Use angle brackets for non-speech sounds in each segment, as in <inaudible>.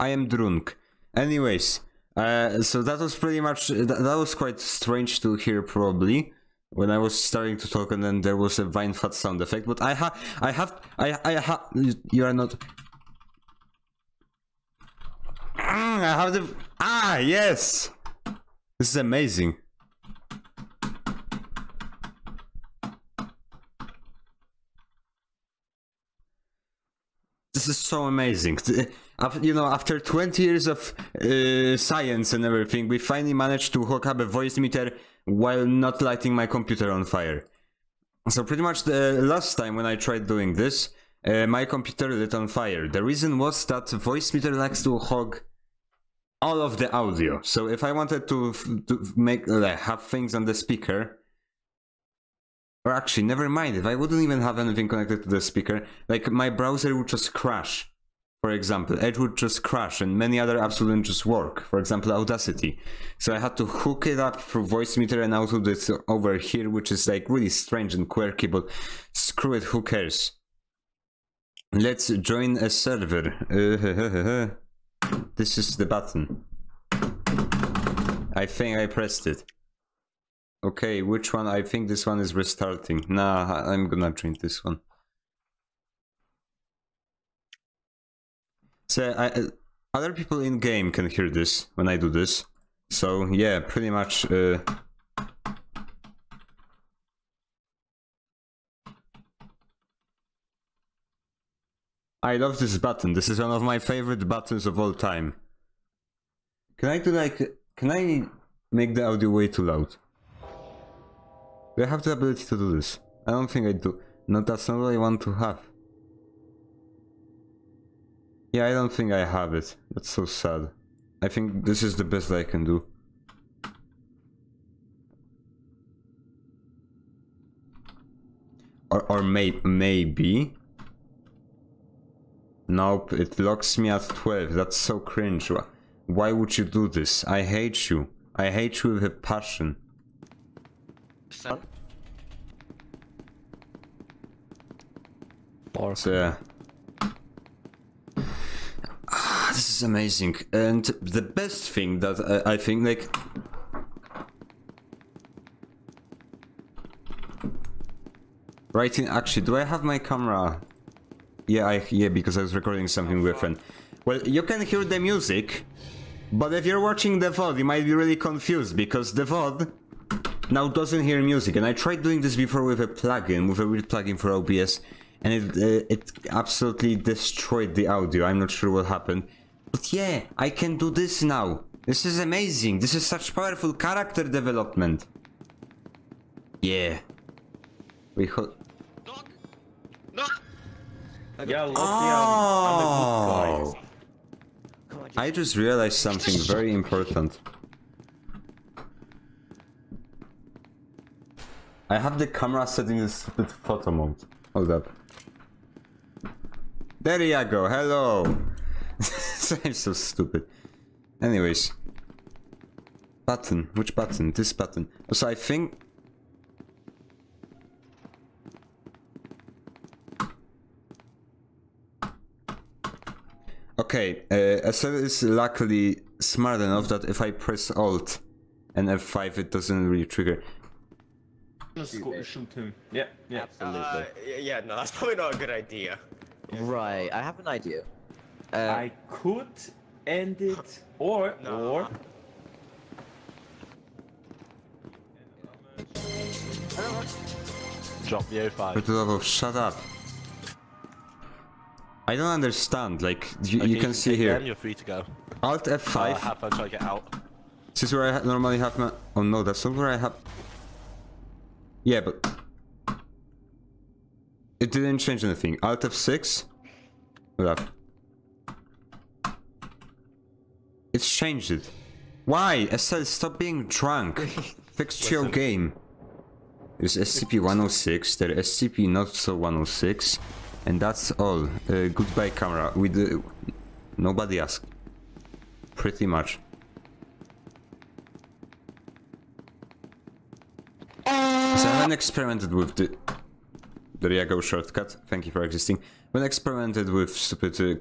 I am drunk. Anyways, uh, so that was pretty much that, that was quite strange to hear probably when I was starting to talk and then there was a vine fat sound effect. But I have I have I I have you are not. Ah, I have the ah yes. This is amazing. This is so amazing. You know, after 20 years of uh, science and everything, we finally managed to hook up a Voicemeeter while not lighting my computer on fire. So pretty much the last time when I tried doing this, uh, my computer lit on fire. The reason was that Voicemeeter likes to hog all of the audio. So if I wanted to, to make uh, have things on the speaker, or actually, never mind. If I wouldn't even have anything connected to the speaker, like my browser would just crash. For example, Edge would just crash, and many other apps wouldn't just work. For example, Audacity. So I had to hook it up through Voicemeeter and output it over here, which is like really strange and quirky. But screw it, who cares? Let's join a server. <laughs> This is the button. I think I pressed it. Okay, which one? I think this one is restarting. Nah, I'm gonna drink this one. So, I, uh, other people in game can hear this when I do this. So, yeah, pretty much. Uh, I love this button. This is one of my favorite buttons of all time. Can I do like. Can I make the audio way too loud? Do I have the ability to do this? I don't think I do. No, that's not what I want to have. Yeah, I don't think I have it. That's so sad. I think this is the best I can do. Or, or may, maybe. Nope, it locks me at 12. That's so cringe. Why would you do this? I hate you. I hate you with a passion. So yeah. Ah, this is amazing. And the best thing that I, I think, like, writing. Actually, do I have my camera? Yeah, I yeah because I was recording something with a friend. Well, you can hear the music, but if you're watching the VOD, you might be really confused because the VOD now doesn't hear music. And I tried doing this before with a plugin, with a weird plugin for OBS, and it uh, it absolutely destroyed the audio. I'm not sure what happened, but yeah, I can do this now. This is amazing. This is such powerful character development. Yeah. We ho- Yeah, luckily I'm, I'm Oh. I just realized something very important. I have the camera set in the stupid photo mode. Hold up. There you go. Hello. <laughs> I'm so stupid. Anyways. Button. Which button? This button. So I think... Okay, uh, SL is luckily smart enough that if I press Alt and F5 it doesn't really trigger. Let's go shoot him. Yeah, yeah. Absolutely. Uh, yeah, no, that's probably not a good idea. Right, I have an idea. Uh, I could end it, or No. or Drop the 05. For the love of shut up. I don't understand, like, you, you can see here. them, You're free to go. Alt Uh, F5. have fun trying to get out. This is where I normally have my. Oh no, that's not where I have. Yeah, but it didn't change anything. Alt F6. Hold up. It's changed it. Why? SL, stop being drunk. <laughs> Fix your game. There's SCP-106. There SCP not so 106, and that's all. Uh, goodbye, camera. We do. Nobody asked. Pretty much. So I haven't experimented with the the Riago shortcut. Thank you for existing. When experimented with stupid uh,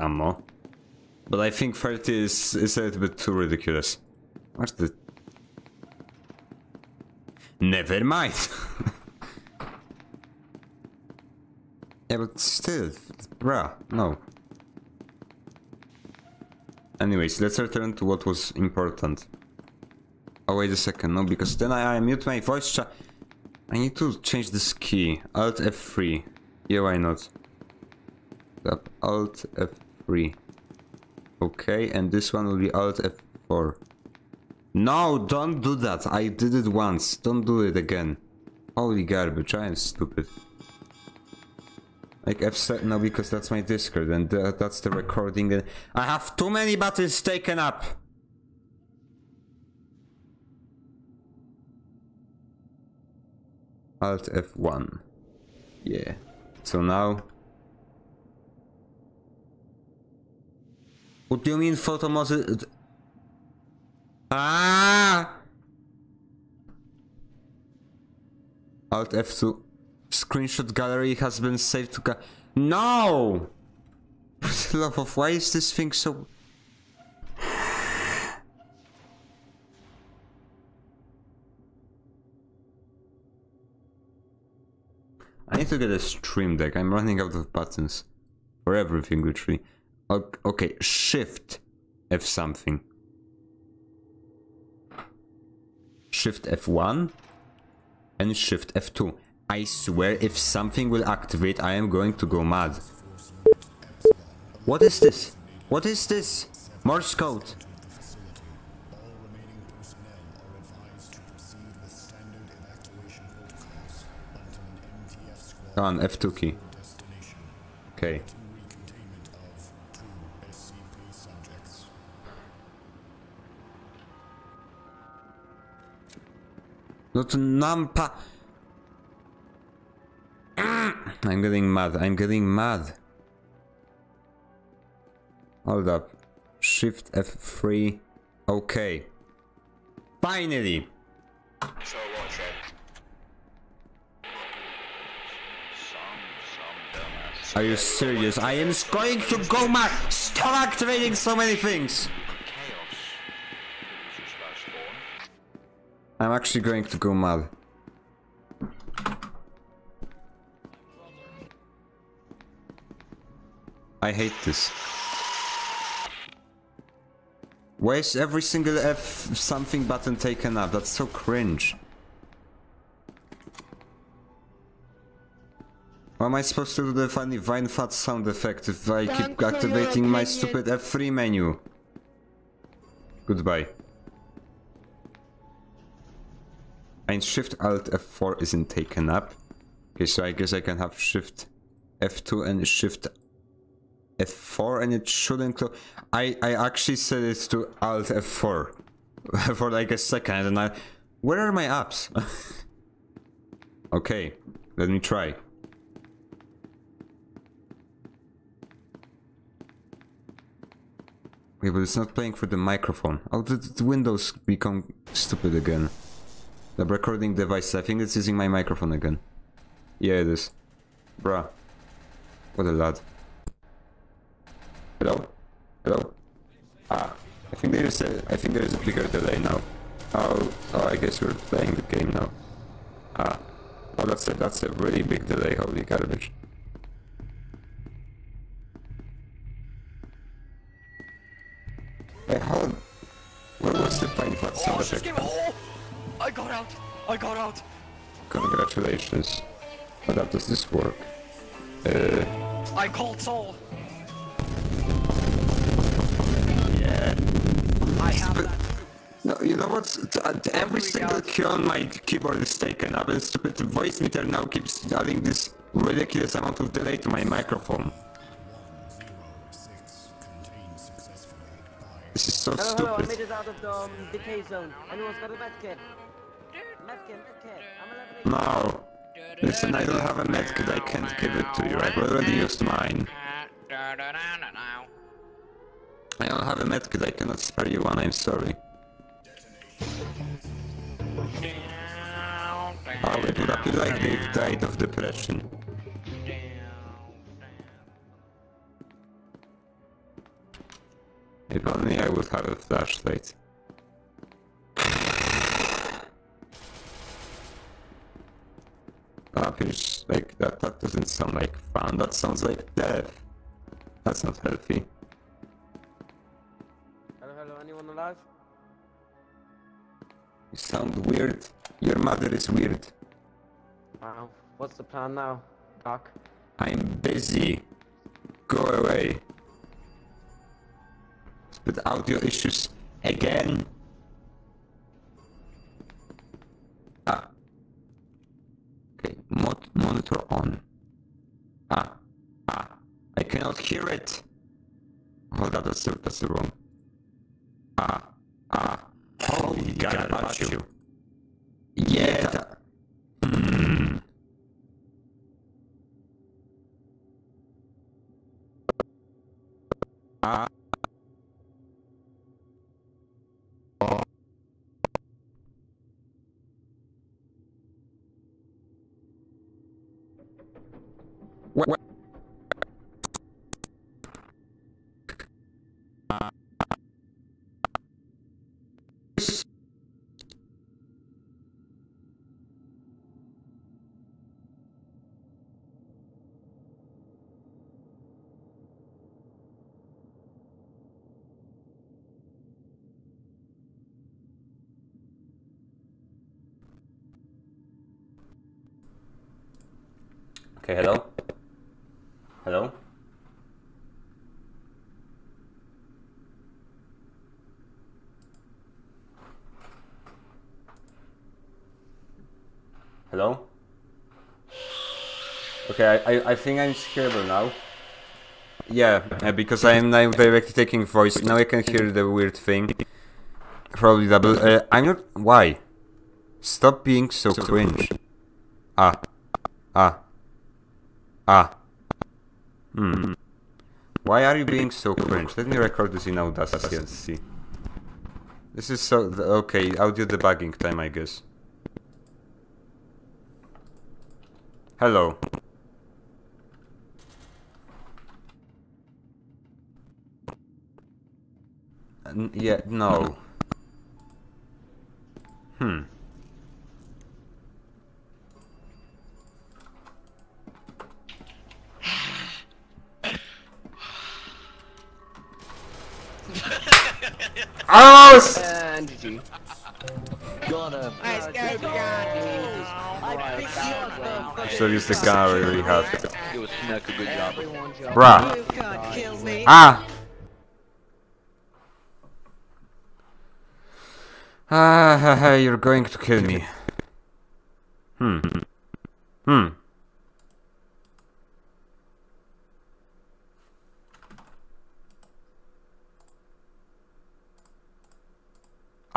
ammo, But I think 30 is, is a little bit too ridiculous. What's the... Never mind. <laughs> yeah, but still, bruh, no. Anyways, let's return to what was important. Oh, wait a second, no, because then I, I mute my voice chat. I need to change this key. Alt F3. Yeah, why not? Alt F3. Okay, and this one will be Alt F4. No, don't do that. I did it once. Don't do it again. Holy garbage, I am stupid. Like F7, now because that's my Discord and that's the recording. I have too many buttons taken up. Alt F1. Yeah. So now... What do you mean photo mode? Ah! Alt F2. Screenshot gallery has been saved to ga- No! <laughs> Love of why is this thing so... to get a stream deck. I'm running out of buttons. For everything, literally. Okay, shift F something. Shift F1 and Shift F2. I swear if something will activate, I am going to go mad. What is this? What is this? Morse code. Come on, F2 key. Okay. Not numpa. <clears throat> I'm getting mad. I'm getting mad. Hold up. Shift F3. Okay. Finally. So watch Are you serious? I am going to go mad. Stop activating so many things. I'm actually going to go mad. I hate this. Why is every single F something button taken up? That's so cringe. How am I supposed to do the funny Vine Fat sound effect if I keep activating my stupid F3 menu? Goodbye. And Shift Alt F4 isn't taken up. Okay, so I guess I can have Shift F2 and Shift F4 and it shouldn't close. I, I actually set it to Alt F4 <laughs> for like a second and I... Where are my apps? <laughs> okay, let me try. Wait, but it's not playing for the microphone. Oh, did the Windows become stupid again? The recording device, I think it's using my microphone again. Yeah, it is. Bruh. What a lad. Hello? Hello? Ah, I think there is a, I think there is a bigger delay now. Oh, oh, I guess we're playing the game now. Ah, oh, that's a, that's a really big delay, holy garbage. Wait, hold Where was the fine flat sound Oh, she's effect? oh! I got out! I got out! Congratulations. How that does this work? Uh, I called Saul! yeah. I have that. No, you know what? Every single key on my keyboard is taken up, and stupid Voicemeeter now keeps adding this ridiculous amount of delay to my microphone. This is so Hello, hello, I made it out of the um, decay zone. Anyone's got a medkit? Medkit, medkit. I'm 11 No. Listen, I don't have a medkit, I can't give it to you. I've already used mine. I don't have a medkit, I cannot spare you one, I'm sorry. Oh, it would appear like they've died of depression. If only I would have a flashlight. Ah, Finish like that. That doesn't sound like fun. That sounds like death. That's not healthy. Hello, hello, anyone alive? You sound weird. Your mother is weird. Wow. What's the plan now, Doc? I'm busy. Go away. With audio issues again. Ah. Okay, mod monitor on. Ah, ah. I cannot hear it. Hold on, that's that's the wrong. Ah, ah. Holy God, about you. Yeah. that- Hmm. Ah. Okay, hello? Hello? Hello? Okay, I, I, I think I'm hearable now. Yeah, uh, because I am now directly taking voice. Now I can hear the weird thing. Probably double. Uh, I'm not. Why? Stop being so cringe. Ah. Ah. Ah. Hmm. Why are you being so cringe? Let me record this in Audacity and see. This is so... Okay, audio debugging time, I guess. Hello. N- yeah, no. Hmm. Almost! And GG. Got him. Let's go, guys. I picked you up the Should use the gun I already have. It was Snuck a good job. everyone job. Bruh. You can't kill me. Ah! Ah, ha, ha, you're going to kill me. Hmm. Hmm.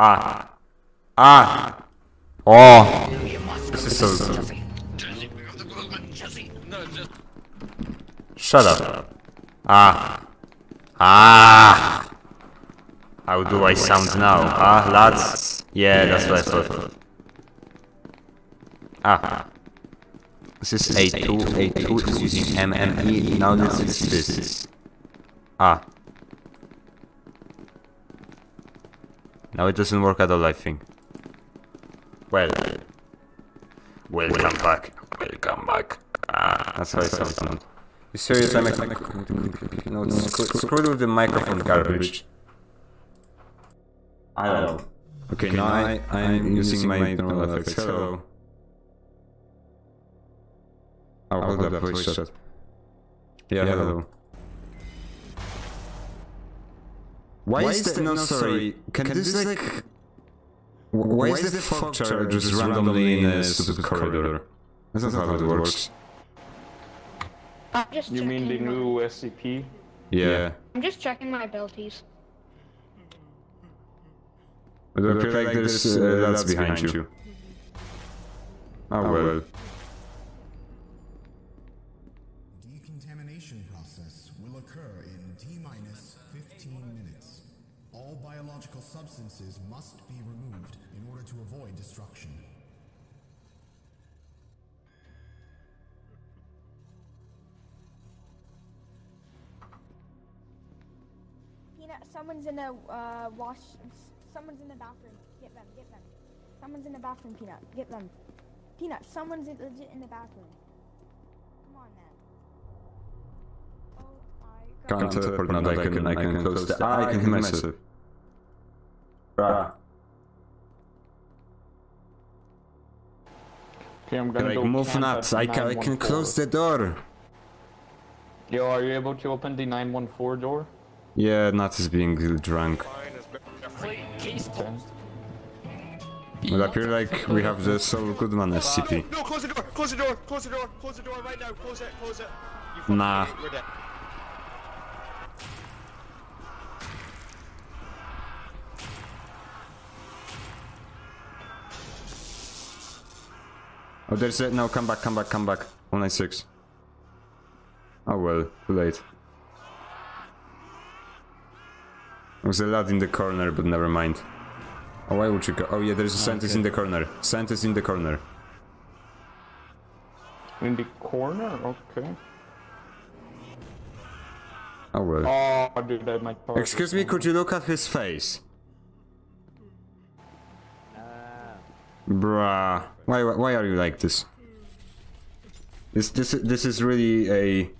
Ah. Ah. Oh. This is so. Shut up. Ah. Ah. How do I sound now? Ah, lads? Yeah, that's what I thought. Ah. This is A2. A2 is using MME. Now this is this. Ah. Now it doesn't work at all, I think. Well. Welcome back. Welcome back. Ah, that's how it sounds now. You serious? I'm like, no, screw, screw with the microphone garbage. I don't know. Okay, now I, I'm using my internal effects. Hello. Oh, hold up, voice chat. Yeah, hello. Why, is that? No, sorry. Can, this like? wh- Why, is the fog chart just randomly in a stupid corridor? That's not how it works. I'm just You mean the new SCP? Yeah. I'm just checking my abilities. But it looks like there's uh, that's behind you. Oh well. Decontamination substances must be removed in order to avoid destruction. Peanut, someone's in a uh, wash. Someone's in the bathroom. Get them. Get them. Someone's in the bathroom. Peanut. Get them. Peanut. Someone's in, legit in the bathroom. Come on, man. Oh my god. Can't teleport now that I can, I can close the... Ah, I can hit myself. Bruh. Okay, I'm gonna Like, go move camp nuts. I can, I can close the door. Yo, are you able to open the 914 door? Yeah, Nat is being drunk. Okay. It appears like we have the Saul Goodman SCP. No, close the door! Close the door! Close the door! Close the door right now! Close it! Close it! You fucking Nah. Oh, there's a... No, come back, come back, come back. 196. Oh well, too late. There's a lad in the corner, but never mind. Oh, why would you go? Oh yeah, there's a ah, scientist in the corner. Scientist in the corner. In the corner? Okay. Oh well. Oh, dude, that might Excuse me, could you look at his face? Uh. Bruh. Why, why are you like this? This, this, this is really a...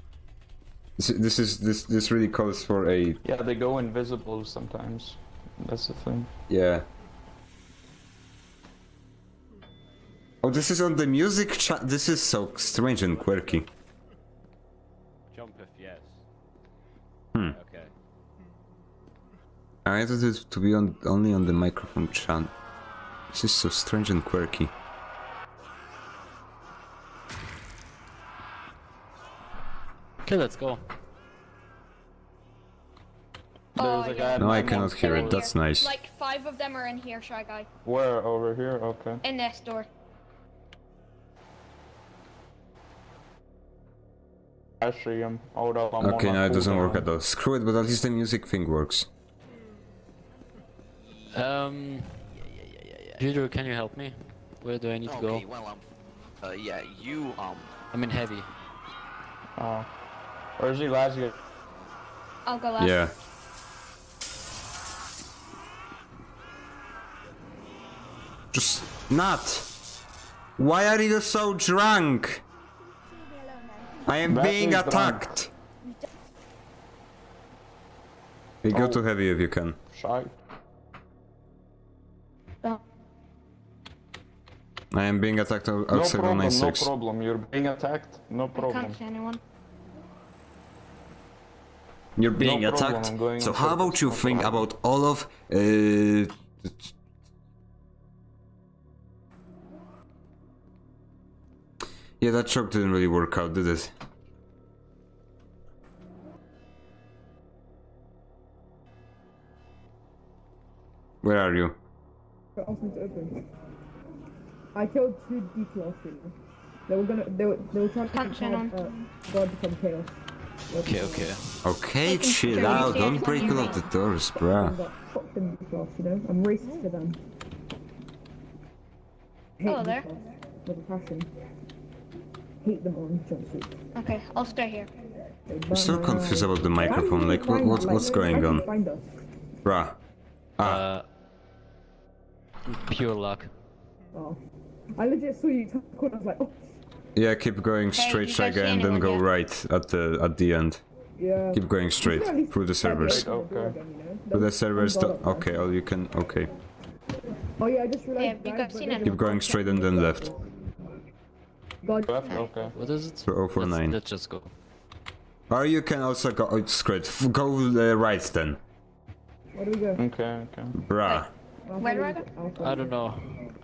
This, this is, this, this really calls for a... Yeah, they go invisible sometimes. That's the thing. Yeah. Oh, this is on the music chat. This is so strange and quirky. Jump if yes. Hmm. Okay. I wanted it to be on only on the microphone chat. This is so strange and quirky. Okay, let's go. There's Oh, a guy at No, I cannot hear it. That's here. nice. Like five of them are in here, shy guy. Where? Over here? Okay. In this door. I see him. Hold up, I'm Okay, on a now it doesn't work at all. Screw it, but at least the music thing works. Um, Judor, can you help me? Where do I need to go? Okay, well, um, uh, yeah, you, um, I'm in heavy. Oh. Where's the last guy? I'll go last. Yeah. Just not. Why are you so drunk? I am That being is drunk. attacked. Hey, go Oh. to heavy if you can. Shy. I am being attacked o- No outside problem, no problem. You're being attacked. No I problem. can't see anyone. You're being No attacked. So how about you think problem. about all of uh, Yeah, that joke didn't really work out, did it? Where are you? asked me to open. I killed two DP last year. They were gonna, they were, they were trying to Can't turn have, uh, God become chaos. Okay, okay. Okay, Taking chill out. Don't checks break on all of the doors, bruh. Fuck them D class, you know? I'm racist to them. Hate Hello there. with a passion. Hate them on jumpsuits. Okay, I'll stay here. I'm still confused about the microphone. Like, what, what what's going on? Find? Bruh. Ah, Uh, pure luck. Oh. I legit saw you turn the corner, I was like, oh, yeah, keep going Hey, straight, you guys and then go yet? right at the at the end. yeah. Keep going straight You can at least through the servers. into the door Okay. again, you know? Through the servers. don't To, bother, man. okay, all you can. Okay. Oh yeah, I just realized. Hey, have you guys, guys seen it? Keep going straight and then left. God, Left? Okay. What is it? To 049. Let's, let's just go. Or you can also go. Oh, it's great. F- Go uh, right then. where do we go? Okay, okay. Bruh. Where do I go? I don't know.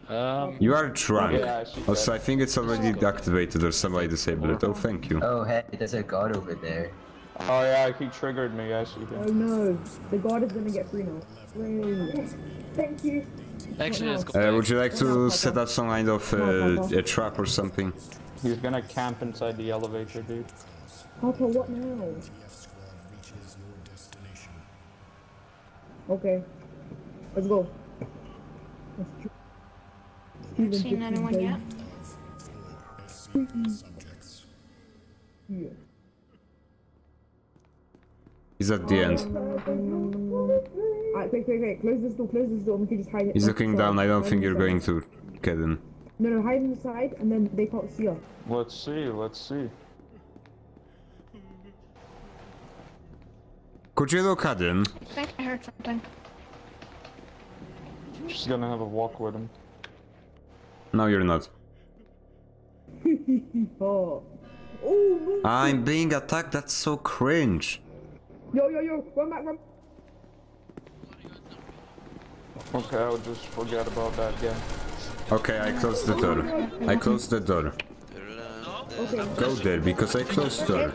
Um, You are drunk. Yeah, I Also. I think it's already activated or somebody disabled it. Oh, thank you. Oh, hey, there's a god over there. Oh yeah, he triggered me. I see Oh no, the god is gonna get free now. Thank you. actually, let's go. Uh, back. would you like to set up some kind of uh, a trap or something? He's gonna camp inside the elevator, dude. Papa, what now? Okay, let's go. Let's tr- Seen anyone yet? Yeah. He's at the um, end. Alright, quick, quick, quick. Close this door, close this door, and we can just hide. He's looking down. I don't think you're going to get him. No, no, hide inside, and then they can't see us. Let's see, let's see. Could you look at him? I think I heard something. She's gonna have a walk with him. No, you're not. <laughs> oh. Oh. I'm being attacked. That's so cringe. Yo, yo, yo, run back, run. Okay, I'll just forget about that game. Okay, I closed the door. I closed the door. Go there because I closed door.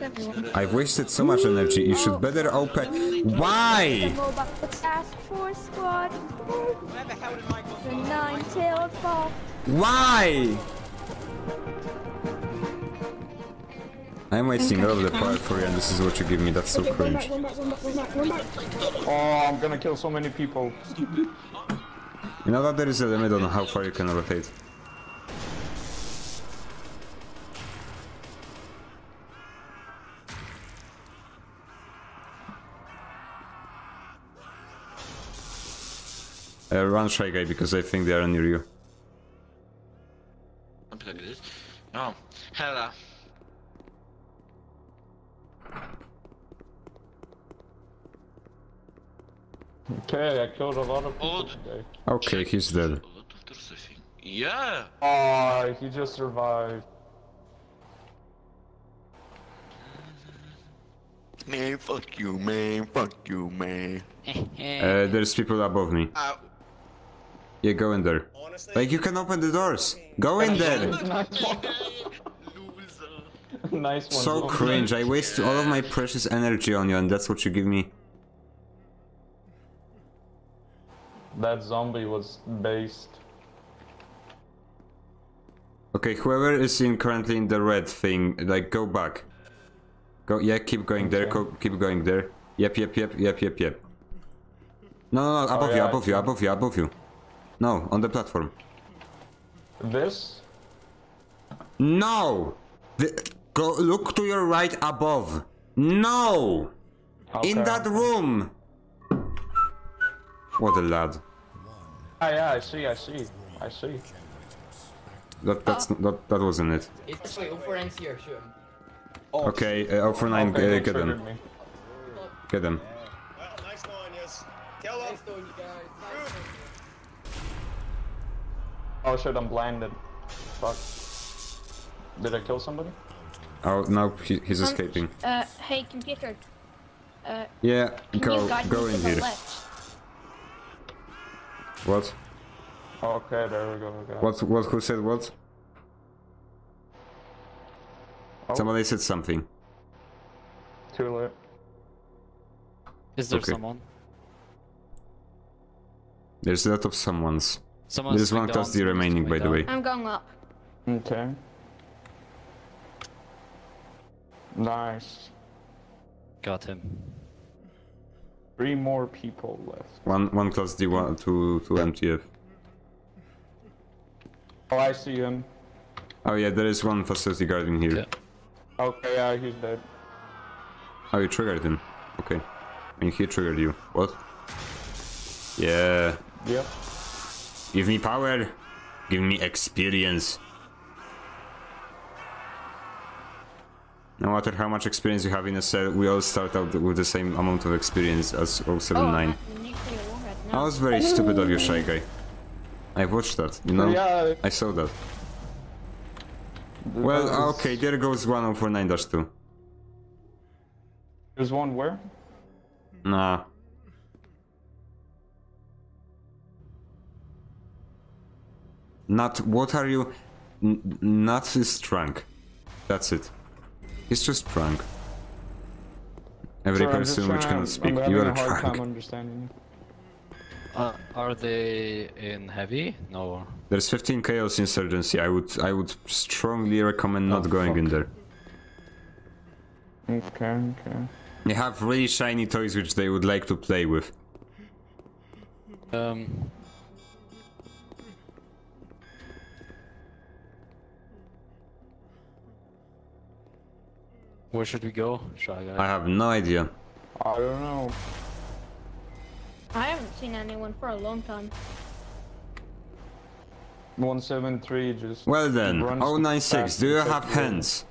I've wasted so much energy. You should better open. Why? Mobile Task Force Squad. The nine-tailed fox. Why? I'm wasting all of the power for you, and this is what you give me. That's so cringe. Oh, I'm gonna kill so many people. You know that there is a limit on how far you can rotate. Uh, run Shy Guy because I think they are near you. Something like this. Oh, hello. Okay, I killed a lot of people today. Okay, he's dead. There's a. Yeah. Oh, he just survived. Man, fuck you, man. Fuck you, man. Uh, there's people above me. Ow. Yeah, go in there. Like, you can open the doors. Go in there. nice one. So Zombie. cringe. I waste all of my precious energy on you, and that's what you give me. That zombie was based. Okay, whoever is in currently in the red thing, like go back. Go, yeah, keep going there. Go, keep going there. Yep, yep, yep, yep, yep, yep. No, no, no, above oh, you, yeah, above I you, see. above you, above you. No, on the platform. This? No. The, go look to your right above. No. In that room. What a lad. Ah, yeah, I see, I see, I see. That that's that that wasn't it. It's wait, over here, shoot him. Okay, uh, 0 9, Okay, uh, get them. me. Get them. Nice going, yes. Kill. Nice doing you guys. Nice. Oh shit, I'm blinded. Fuck. Did I kill somebody? Oh, no, he, he's Um, escaping. Uh, hey, computer. Uh, Yeah, go go in here. left? What? Okay, there we go. Okay. What? What? Who said what? Oh. Somebody said something. Too late. Is there Okay. someone? There's a lot of someone's. Someone's There's one coming class down, D someone's remaining, by coming the way. I'm going up. Okay. Nice. Got him. Three more people left. One one class D, one two two MTF. Oh, I see him. Oh yeah, there is one facility guard in here. Okay, yeah, he's dead. Oh, you triggered him. Okay. I mean, he triggered you. What? Yeah. Yep. Give me power. Give me experience. No matter how much experience you have in a cell, we all start out with the same amount of experience as 079. Nuclear warhead That was very stupid of you, Shy Guy. I watched that, you know? Yeah. I saw that. Well, okay, there goes 1049-2. There's one where? Nah. Not, what are you? N Nuts is drunk. That's it. He's just drunk. Every Sorry, person which trying- cannot speak, you are a hard drunk. understanding. Uh, are they in heavy? No. There's 15 chaos insurgency. I would I would strongly recommend not going in there. Okay, okay. They have really shiny toys which they would like to play with. Um. Where should we go? Shy I guy. have no idea. I don't know. I haven't seen anyone for a long time. 173 just. Well then, runs 096, do you have hands?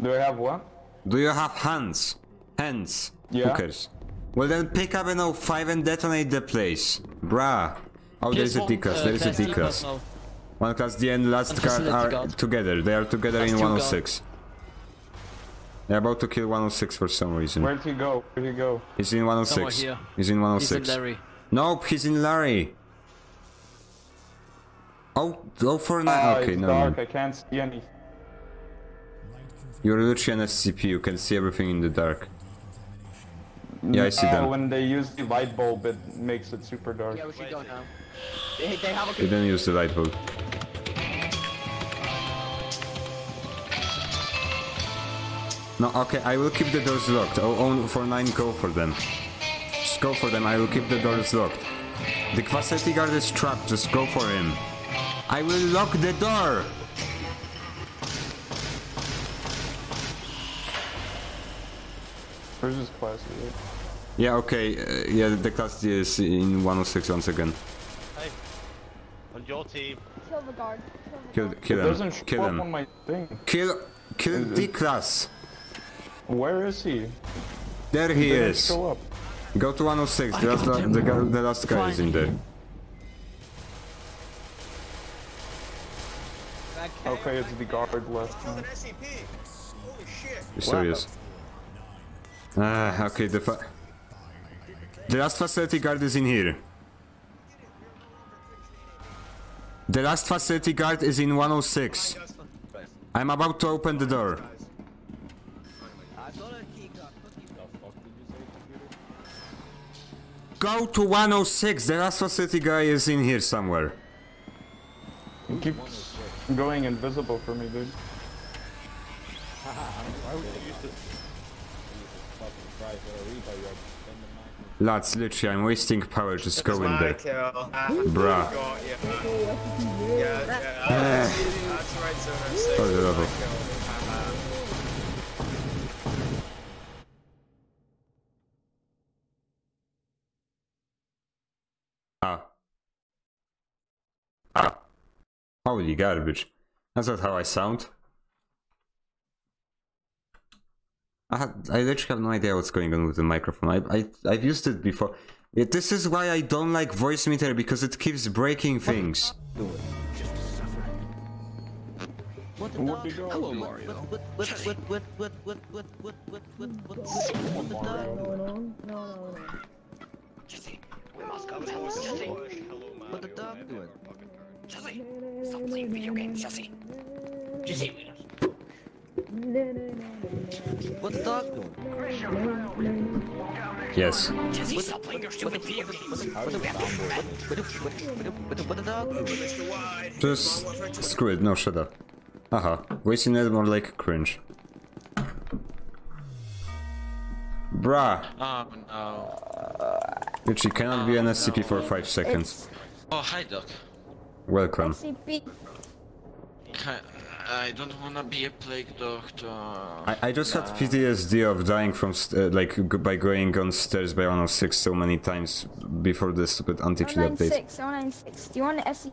Do I have what? Do you have hands? Hands. Yeah. Who cares? Well then pick up an 05 and detonate the place. Bruh. Oh, there's a Yes, D-class, uh, there is a class D D-class. class now. One class D and last And guard facility are together. They are together Class in two guard. 106. They're about to kill 106 for some reason. Where'd he go? Where'd he go? He's in 106. Somewhere here. He's in 106. He's in Larry. Nope, he's in Larry. Oh, oh for Ah, now. Okay, it's no. dark. I can't see any. You're literally an SCP. You can see everything in the dark. Yeah, I see Uh, them. When they use the light bulb, it makes it super dark. Yeah, we should go now. They, they have a You didn't use the light bulb. No, okay, I will keep the doors locked. Oh, oh, for 9, go for them. Just go for them, I will keep the doors locked. The facility guard is trapped, just go for him. I will lock the door! Where's his class? dude? Yeah, okay, uh, yeah, the class is in 106 once again. Hey, on your team. Kill the guard. Kill, Kill guard. kill him, kill him. on my thing. Kill, kill the class. Where is he? There he didn't is. show up. Go to 106, the last, the, guy- the last guy is in there. Okay, it's the guard left. now. You serious? Ah, okay, the fa- The last facility guard is in here. The last facility guard is in 106. I'm about to open the door. Go to 106, the last facility guy is in here somewhere. He keeps going invisible for me, dude. Lads, literally, I'm wasting power, just go in there. kill. Ah, Bruh. Got you. Yeah, yeah. That's right, so Holy garbage. That's not how I sound. I, had, I literally have no idea what's going on with the microphone. I, I, I've used it before. Yeah, this is why I don't like Voicemeeter because it keeps breaking things. What the Where'd dog? he go? Hello, Mario. What, what, what, what, what, what, what, what, what, what, what, what, what the dog? No, no, no, no. Jesse, we must go to Jesse. What the dog doing? Jesse, stop playing video games, Jesse. Jesse, what the dog doing? Yes. Jesse, stop playing your stupid video games. What the dog doing? Just screw it, no, shut up. Aha, wasting it more like cringe. Bruh, Oh no. which you cannot be an SCP for 5 seconds. Oh, hi, Doc. Welcome. SCP. I don't wanna be a plague doctor. I, I just had PTSD of dying from st- uh, like by going on stairs by 106 so many times before the stupid anti-cheat update. 096, 096. Do you want the SCP?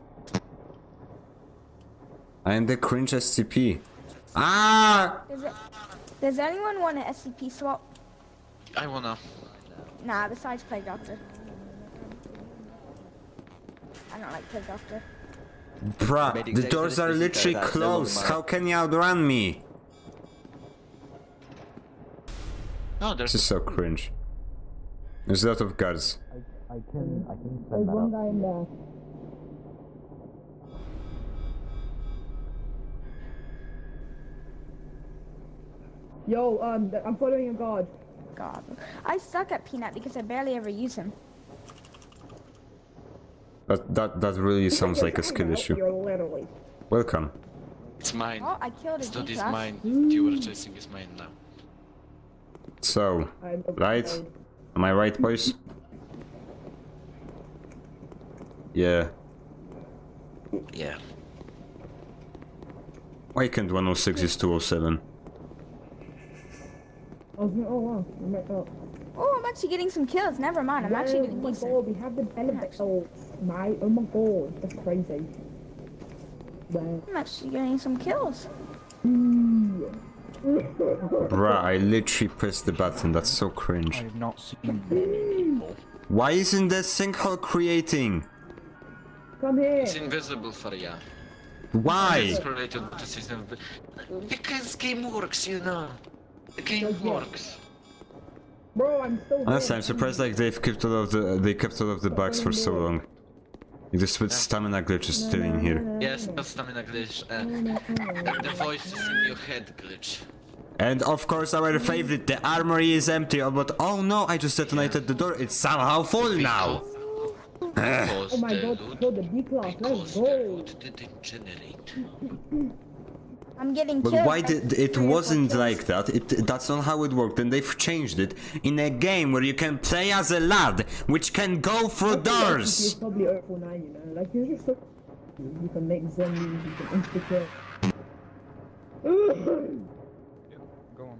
I am the cringe SCP. Ah! Does, it, does anyone want an SCP swap? I wanna. Nah, besides Plague Doctor. I don't like Plague Doctor. Bruh, the doors are literally closed. How can you outrun me? Oh, This is so cringe. There's a lot of guards. I can, I can There's one guy in there. Yo, um, I'm following a guard. God. I suck at Peanut because I barely ever use him. That that that really sounds like a skill issue. You're literally. Welcome. It's mine. Oh, I killed a It's not is G-Class. mine. You were chasing is mine now. So, right? Am I right, boys? Yeah. Yeah. Why can't 106 is 207? I was oh wow, oh, oh, I'm. Oh, I'm actually getting some kills. Never mind. I'm actually oh getting my decent. we have the elevators, mate. Oh my god, that's crazy. Wow. I'm actually getting some kills. Mm. Bruh, I literally pressed the button. That's so cringe. I've not seen many people. Why isn't the sinkhole creating? Come here. It's invisible for ya. Why? It's related to system. Because game works, you know. The game works. Bro, I'm so. Honestly. I'm surprised like they've kept all of the they kept all of the bugs for so long. Like, This with stamina glitch is still in here. Yes, the stamina glitch. Uh, and the voices in your head glitch. And of course our favorite, the armory is empty, oh, but oh no, I just detonated the door, it's somehow full now! Oh my god, kill the B class. Let's go. I'm getting But kills. why did it wasn't kills. like that? It that's not how it worked, and they've changed it in a game where you can play as a lad which can go through It's doors. probably over now, you know. Like you're just so. You can make zombies. You can insta kill. Go on.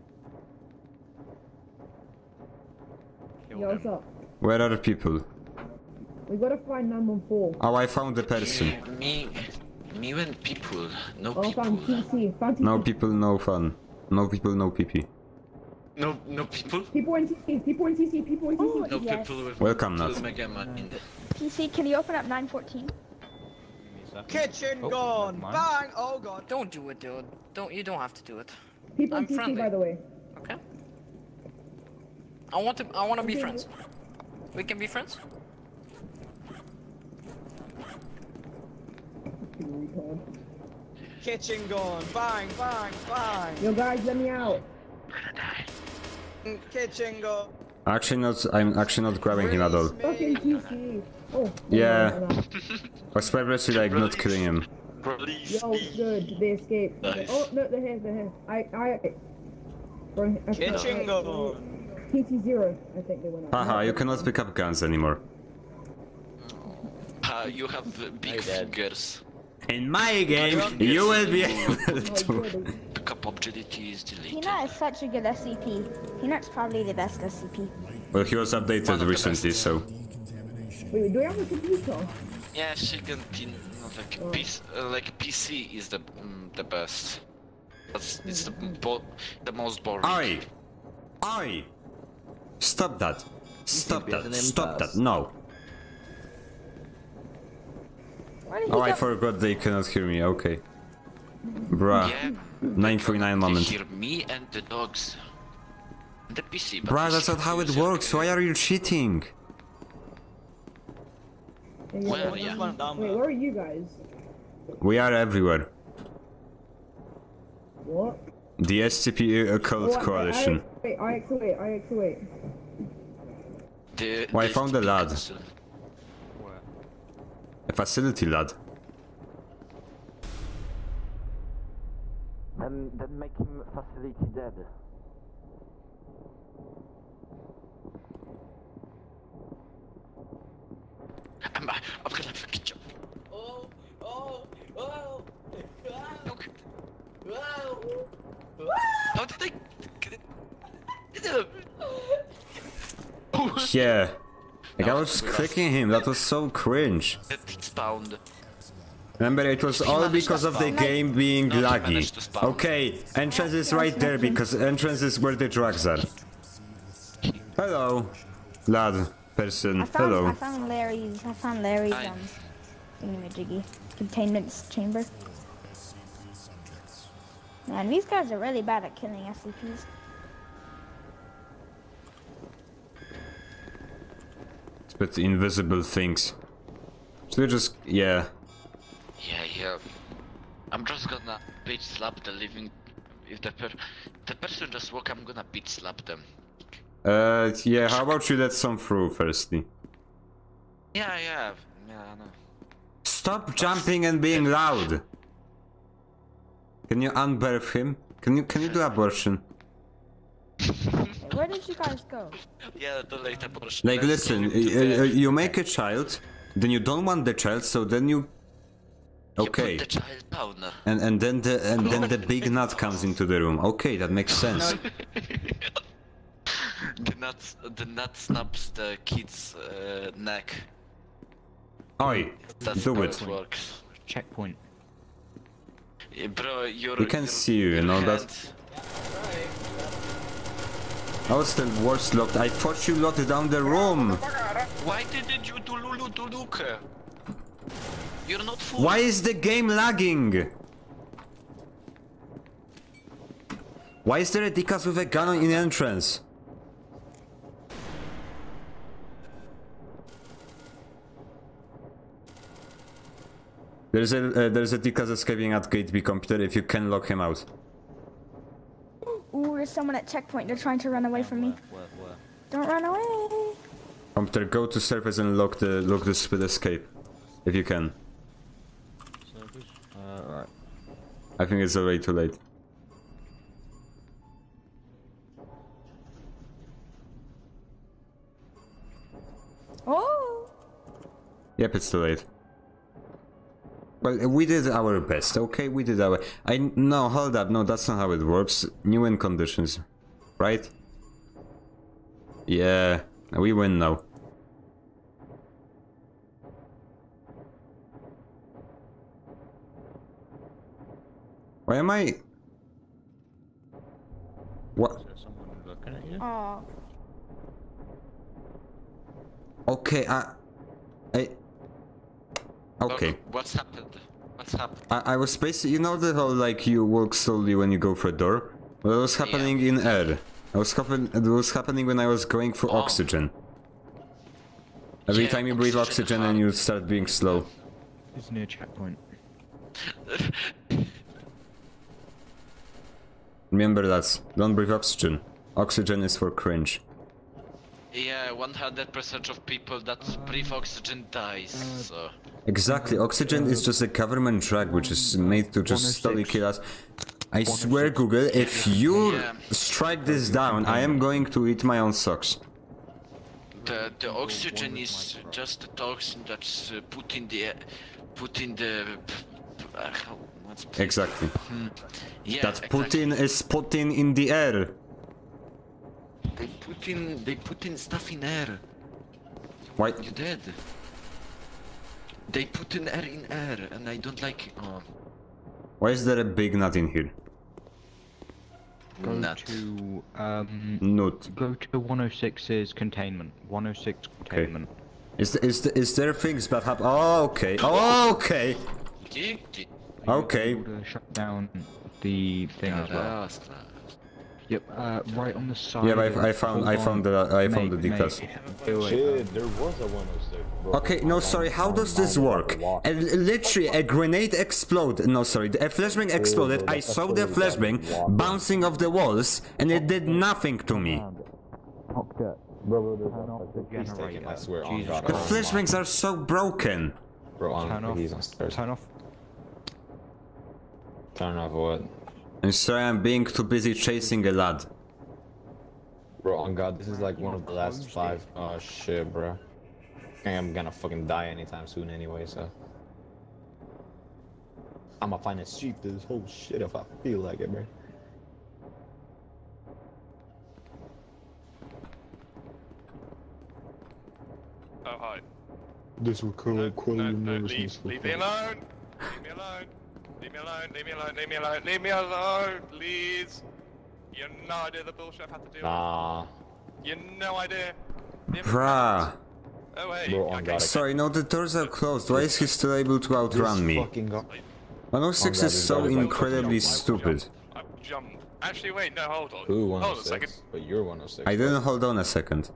Yo, what's up? Where are the people? We gotta find 914. Oh, I found the person. Me, me when people, no Oh, people. found TC. Found TC. No people, no fun. No people, no PP. No, no people. People in TC. People in TC. People in TC. Oh, no Yes. people with Welcome, two Nat. Mega Man in the. PC, can you open up 914? Kitchen Oh, gone. Bang. Oh god. Don't do it, dude. Don't you don't have to do it. People in I'm TC, friendly. by the way. Okay. I want to. I want to be friends. We can be friends. Kitchen gone. Bang. Bang. Bang. Yo, guys, let me out. Kitchen gone. Actually not, I'm actually not grabbing him at all. Fucking TC. Oh. Yeah. no, no, no. I was purposely like not killing him. Release Yo, good. They escaped. Nice. Oh, no, they're here. They're here. I, I. Bro, I Kitchen gone. TC zero. I think they went up. Haha, you cannot pick up guns anymore. Uh, you have big fingers. In my game, you will be <laughs> able to. Pickup ability is deleted. Peanut is such a good SCP. Peanut's probably the best SCP. Well, he was updated recently, so. Wait, do we have a computer? Yeah, chicken tin, not like Oh. PC, uh, like PC is the mm, the best. That's it's the bo the most boring. Oi! Oi! Stop that! Stop that! Stop that! No! Where did he Oh, I forgot they cannot hear me. Okay. Bruh. Yeah, 949 they moment. hear me and the dogs. The PC. but Bruh, that's not how it works. Why are you cheating? Yeah, yeah, Where, yeah. yeah. Went down Wait, where are you guys? We are everywhere. What? The SCP Occult Oh, Coalition. Wait, I wait, I wait. The, Well, I found the FTP lad. council. A facility lad. Then, then make him facility dead. I'm, I'm gonna fucking jump. Oh, oh, oh, Look, wow. how did I get it? Yeah. Like I was clicking him, that was so cringe. Spawned. Remember, it was all because of the game being laggy. Okay, entrance is right there because entrance is where the drugs are. Hello, lad, person. I found, I Hello. found Larry's. I found Larry's um, thingamajiggy containment chamber. Man, these guys are really bad at killing SCPs. But invisible things. So they just, yeah. Yeah, yeah. I'm just gonna bitch slap the living. If the per the person just walk, I'm gonna bitch slap them. Uh, yeah, how about you let some through firstly? Yeah, yeah, yeah. I know. Stop jumping and being loud! Can you unbirth him? Can you, can you do <laughs> abortion? <laughs> Wait, Where did you guys go? Yeah, the late abortion. Like, Let's listen, to y- you make a child, then you don't want the child, so then you... Okay. Put the child down. And and then the and then the big <laughs> nut comes into the room. Okay, that makes sense. <laughs> The nut, the nut snaps the kid's uh, neck. Oi, That's do how it. it works. Checkpoint. Yeah, bro, you're. We can you're- see you, you know that. I was the worst locked. I thought you locked down the room. Why didn't you do Lulu to Luke? You're not full. Why is the game lagging? Why is there a Dikas with a gun in the entrance? There's a uh, there's a Dikas escaping at gate B computer if you can lock him out. Ooh, there's someone at checkpoint. They're trying to run away from me. Don't run away. Computer, go to surface and lock the lock the speed escape, if you can. Uh, right. I think it's already too late. Oh. Yep, it's too late. Well, we did our best, okay? We did our... I... No, hold up, no, that's not how it works. New win conditions, right? Yeah, we win now. Why am I... What? Oh. Okay, I... I... Okay. What's happened? What's happened? I, I was basically, you know the whole like you walk slowly when you go for a door? Well, it was happening in air. It was, happen it was happening when I was going for oh. oxygen. Every Yeah, time you breathe oxygen oxygen and you start being slow. It's near checkpoint. <laughs> Remember that. Don't breathe oxygen. Oxygen is for cringe. Yeah, 100% of people that breathe oxygen dies, uh, so... Exactly, oxygen is just a government drug which is made to just slowly kill us. I swear, Google, if you Yeah. strike this down, I am going to eat my own socks. The, the oxygen is just a toxin that's uh, put in the... put in the... Uh, how- what's... Exactly. Hmm. Yeah, that exactly. Putin is putting in the air. They put in... they put in stuff in air. Why? You dead. They put an air in air, and I don't like it. Oh, Why is there a big nut in here? Go nut. to um. Nut. Go to 106's containment. 106 containment. Is th- is th- is there things that happen? Oh, okay. Oh, okay. Okay. Able to shut down the thing as well. Yep. Uh, right on the side. Yeah, I, I found I found on. the I found the decals. mate, do it. Shit, there was a 106. Bro. Okay, no, sorry. How does this work? A, literally, a grenade exploded. No, sorry, a flashbang exploded. I saw the flashbang bouncing off the walls, and it did nothing to me. Bro, bro, there's a I swear on God. The flashbangs are so broken. Bro, on, Turn off. he's on stairs. Turn off. Turn off what? I'm sorry, I'm being too busy chasing a lad. Bro, on God, this is like one of the last five. Oh shit, bro. I think I'm gonna fucking die anytime soon anyway, so. I'ma find a sheep to this whole shit if I feel like it, bro. Oh, hi. This will call No, call no, your no, nervousness. leave, leave me alone. Leave me alone. Leave me alone. Leave me alone. Leave me alone. Leave me alone, please. You have no idea the bullshit I've had to deal Nah. with. You have no idea. The Bruh. Oh, hey. Bro, on okay. Sorry, no, the doors are closed. Why is he still able to outrun me? 106 Oh, is so this guy is like- incredibly stupid. I've jumped. Actually, wait, no, hold on. Who Hold on a oh second. But you're 106. I didn't hold on a second.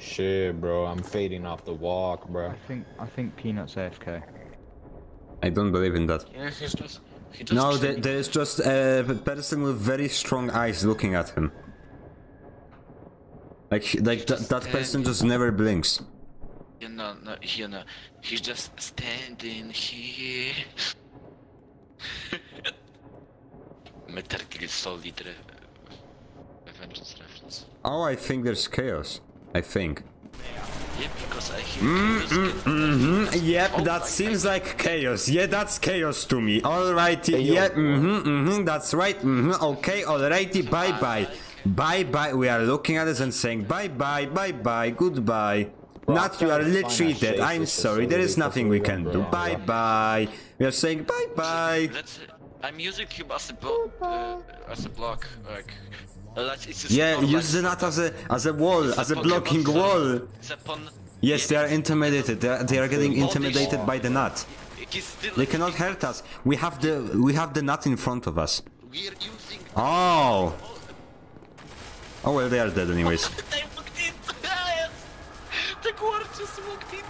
Shit, bro, I'm fading off the walk, bro. I think I think Peanut's AFK. I don't believe in that. Yeah, he's just... He just No, there, there is just a person with very strong eyes looking at him. Like, like that, that person just never blinks. You know, no, you know, he's just standing here. <laughs> Metal Gear Solid re Avengers reference. Oh, I think there's chaos. I think. Yeah, because I hear Mm, chaos mm, can- mhm. Yep, that seems like chaos. Yeah, that's chaos to me. Alrighty, yeah, mm-hmm, mm-hmm, that's right. Mm-hmm, okay, alrighty, bye bye. Bye bye. We are looking at this and saying bye bye, bye bye, goodbye. Not you are literally dead. I'm sorry, there is nothing we can do. Bye bye. We are saying bye bye. I'm using him as a blo- uh, as a block. Like, uh, like it's just Yeah, more use the like- nut as a as a wall, as a Pokemon blocking Stone. wall. It's upon- Yes, they are intimidated. They are, they are getting intimidated by the nut. They cannot hurt us. We have the we have the nut in front of us. Oh. Oh well, they are dead anyways. <laughs>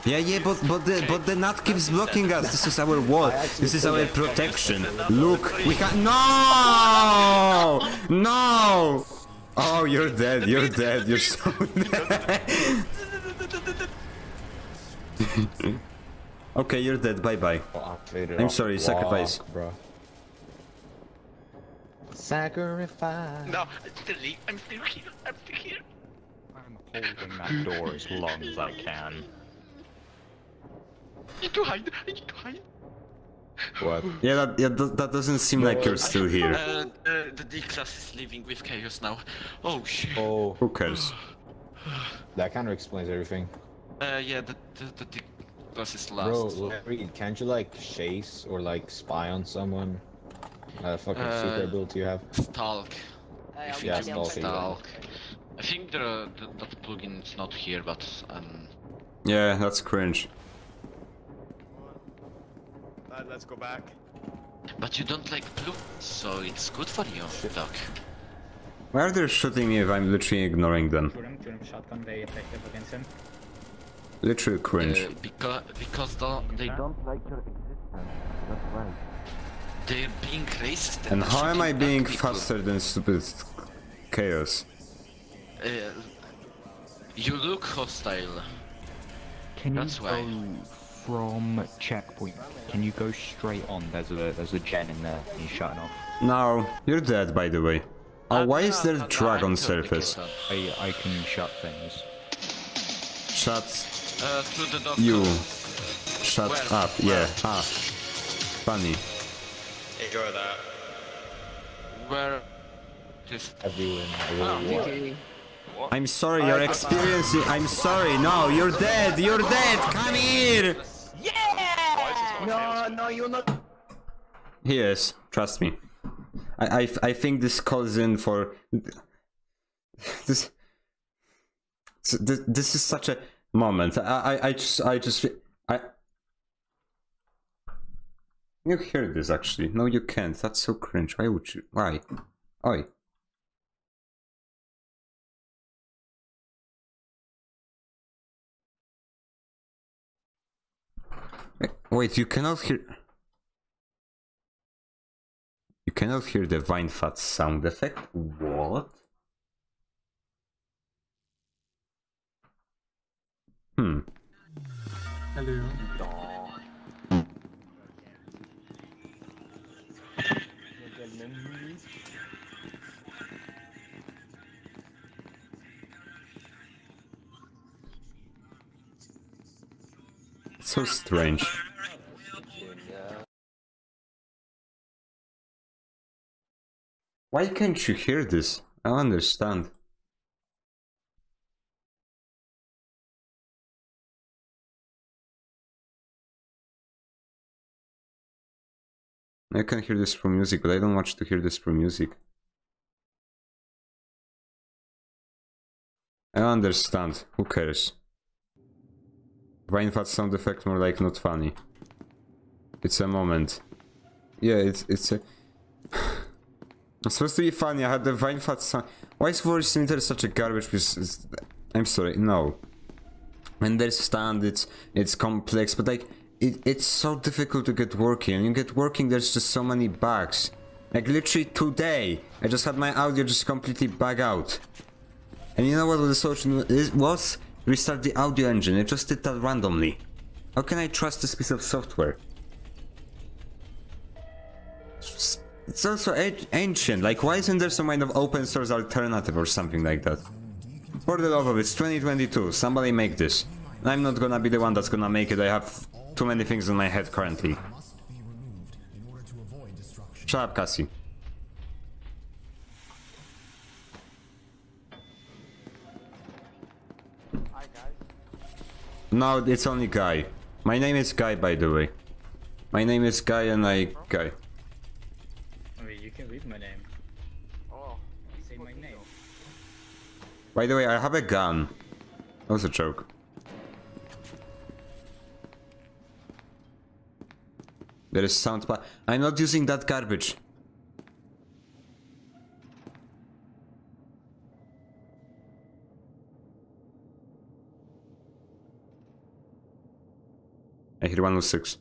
Yeah, yeah, but but the but the nut keeps blocking us. This is our wall. This is our protection. Look, we can no, no. Oh, you're dead. You're dead. You're so dead. <laughs> okay, you're dead. Bye bye. I'm sorry. Sacrifice. bro. Sacrifice. No, I'm still, le- I'm still here. I'm still here. Holding that door as long as I can. I need to hide. I need to hide. What? <laughs> Yeah, that, yeah, that, that doesn't seem like you're still here. Uh, uh, the D class is living with chaos now. Oh shit. Oh. Who cares? That kind of explains everything. Uh, yeah, the the, the D class is last. Bro, Larry, can't you like chase or like spy on someone? Uh, fucking secret Uh, ability you have? Stalk. If you can stalk, yeah. stalk. I think the, the that plugin is not here, but um. Yeah, that's cringe. Uh, let's go back. But you don't like blue, so it's good for you, Dock. Why are they shooting me if I'm literally ignoring them? Shoot him, shoot shotgun very effective against him. Literally cringe. Uh, because because the, they don't like your existence. That's right. They're being racist. And they're how am I black being people. faster than stupid chaos? Uh, you look hostile. Can That's you why. go from checkpoint? Can you go straight on? There's a there's a gen in there. He's shutting off. No, you're dead by the way. Oh, why is there drag on surface? I I can shut things. Shut Uh, the you. Shut Where? up. Yeah. Ah. Funny. Enjoy that. Where? This. Everyone. Oh, I'm sorry, you're experiencing. I'm sorry. No, you're dead. You're dead. Come here. Yeah! No, no, you're not. He is. Trust me. I, I, I think this calls in for this. This, this is such a moment. I, I, I just, I just, I. You hear this actually? No, you can't. That's so cringe. Why would you? Why? Oi. Wait, you cannot hear. You cannot hear the Vine Fat sound effect? What? Hmm. Hello. So strange. Why can't you hear this? I understand. I can hear this from music, but I don't want to hear this from music. I understand. Who cares? Vinefat sound effect more like not funny. It's a moment. Yeah, it's it's a. <sighs> it's supposed to be funny. I had the Vinefat sound. Why is Voicemeeter such a garbage piece? I'm sorry, no. I understand it's it's complex, but like it, it's so difficult to get working. You get working, there's just so many bugs. Like literally today, I just had my audio just completely bug out. And you know what the solution was? Restart the audio engine. It just did that randomly. How can I trust this piece of software? It's also ancient. Like, why isn't there some kind of open source alternative or something like that? For the love of it, it's 2022. Somebody make this. I'm not gonna be the one that's gonna make it. I have too many things in my head currently. Shut up, Cassie. No, it's only Guy. My name is Guy, by the way. My name is Guy and I... Guy. I mean, you can read my name. Oh. Say my name. By the way, I have a gun. That was a joke. There is sound pa- I'm not using that garbage. I hear 106.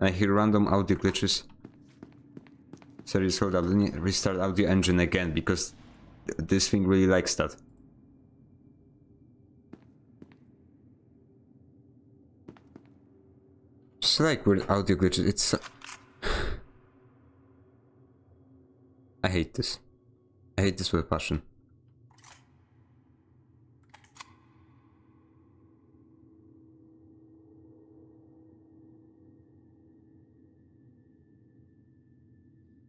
I hear random audio glitches. Serious hold up, restart audio engine again because this thing really likes that. It's like weird audio glitches. It's. <sighs> I hate this. I hate this with a passion.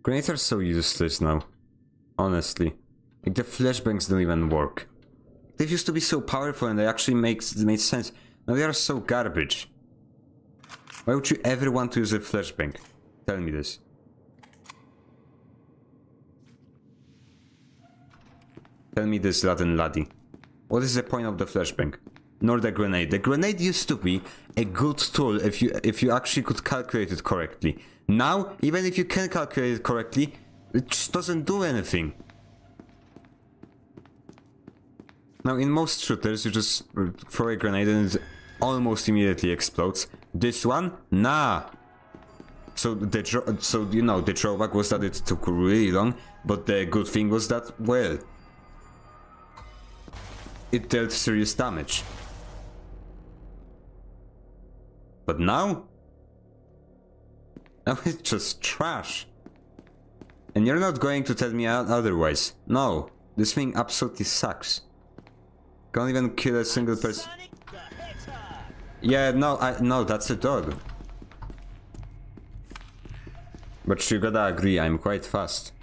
Grenades are so useless now. Honestly. Like the flashbangs don't even work. They used to be so powerful and they actually makes made sense. Now they are so garbage. Why would you ever want to use a flashbang? Tell me this. Tell me this, lad and laddie. What is the point of the flashbang? Nor the grenade. The grenade used to be a good tool if you if you actually could calculate it correctly. Now, even if you can calculate it correctly, it just doesn't do anything. Now, in most shooters, you just uh, throw a grenade and it almost immediately explodes. This one? Nah. So the so you know the drawback was that it took really long, but the good thing was that well, it dealt serious damage. But now, now it's just trash. And you're not going to tell me otherwise. No, this thing absolutely sucks. Can't even kill a single person. Yeah, no, I no, that's a dog. But you gotta agree, I'm quite fast.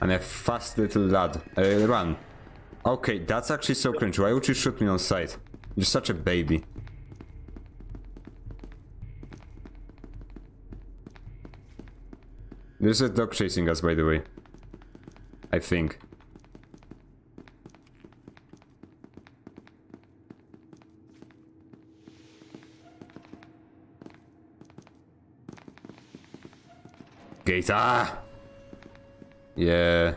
I'm a fast little lad. Uh, run. Okay, that's actually so cringe. Why would you shoot me on sight? You're such a baby. There's a dog chasing us, by the way. I think. Gator! Yeah.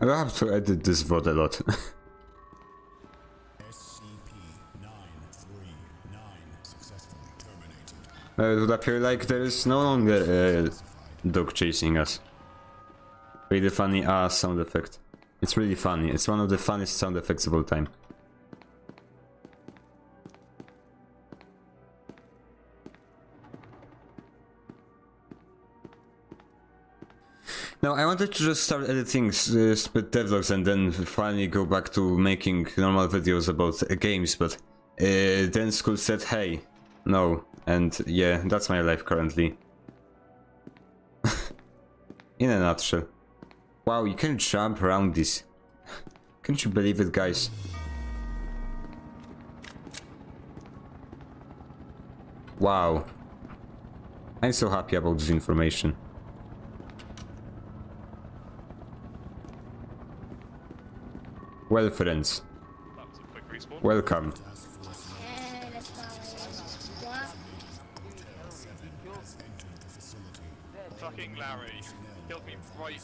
I have to edit this VOD a lot. <laughs> Uh, it would appear like there is no longer a dog chasing us. Really funny ah sound effect. It's really funny. It's one of the funniest sound effects of all time. Now, I wanted to just start editing uh, split devlogs and then finally go back to making normal videos about uh, games, but uh, then school said, hey, no, and yeah, that's my life currently. <laughs> In a nutshell. Wow, you can jump around this. Can't you believe it, guys? Wow. I'm so happy about this information. Well, friends. Welcome. Fucking Larry. killed me right.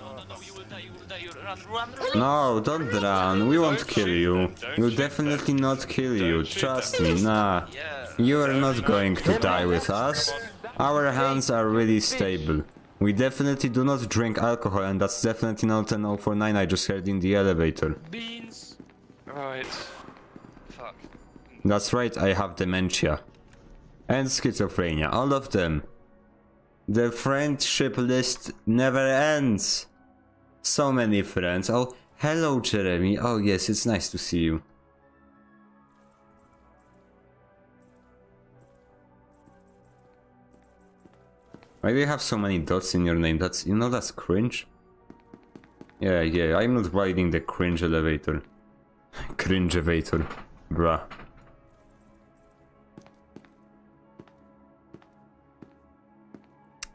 No, no, no, you will die, you will die. You run, run, run. No, don't run. We won't kill you. We'll definitely not kill you. Trust me, nah. You are not going to die with us. Our hands are really stable. We definitely do not drink alcohol, and that's definitely not an 049 I just heard in the elevator. Beans. Right. Fuck. That's right, I have dementia. And schizophrenia, all of them. The friendship list never ends. So many friends. Oh, hello Jeremy. Oh yes, it's nice to see you. Why do you have so many dots in your name? That's, you know, that's cringe. Yeah, yeah, I'm not riding the cringe elevator. <laughs> cringe elevator. Bruh.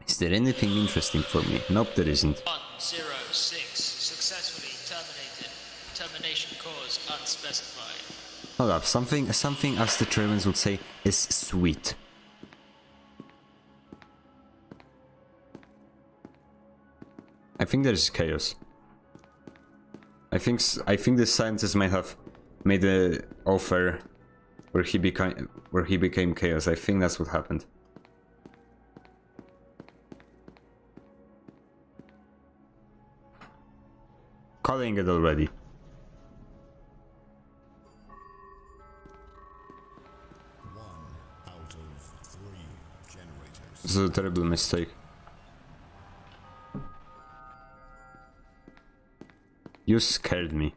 Is there anything interesting for me? Nope, there isn't. One zero six successfully terminated. Termination cause unspecified. Hold up, something, something as the Germans would say, is sweet. I think there's chaos. I think I think the scientist might have made a offer where he became where he became chaos. I think that's what happened. Calling it already. One Out of three generators. This is a terrible mistake. You scared me.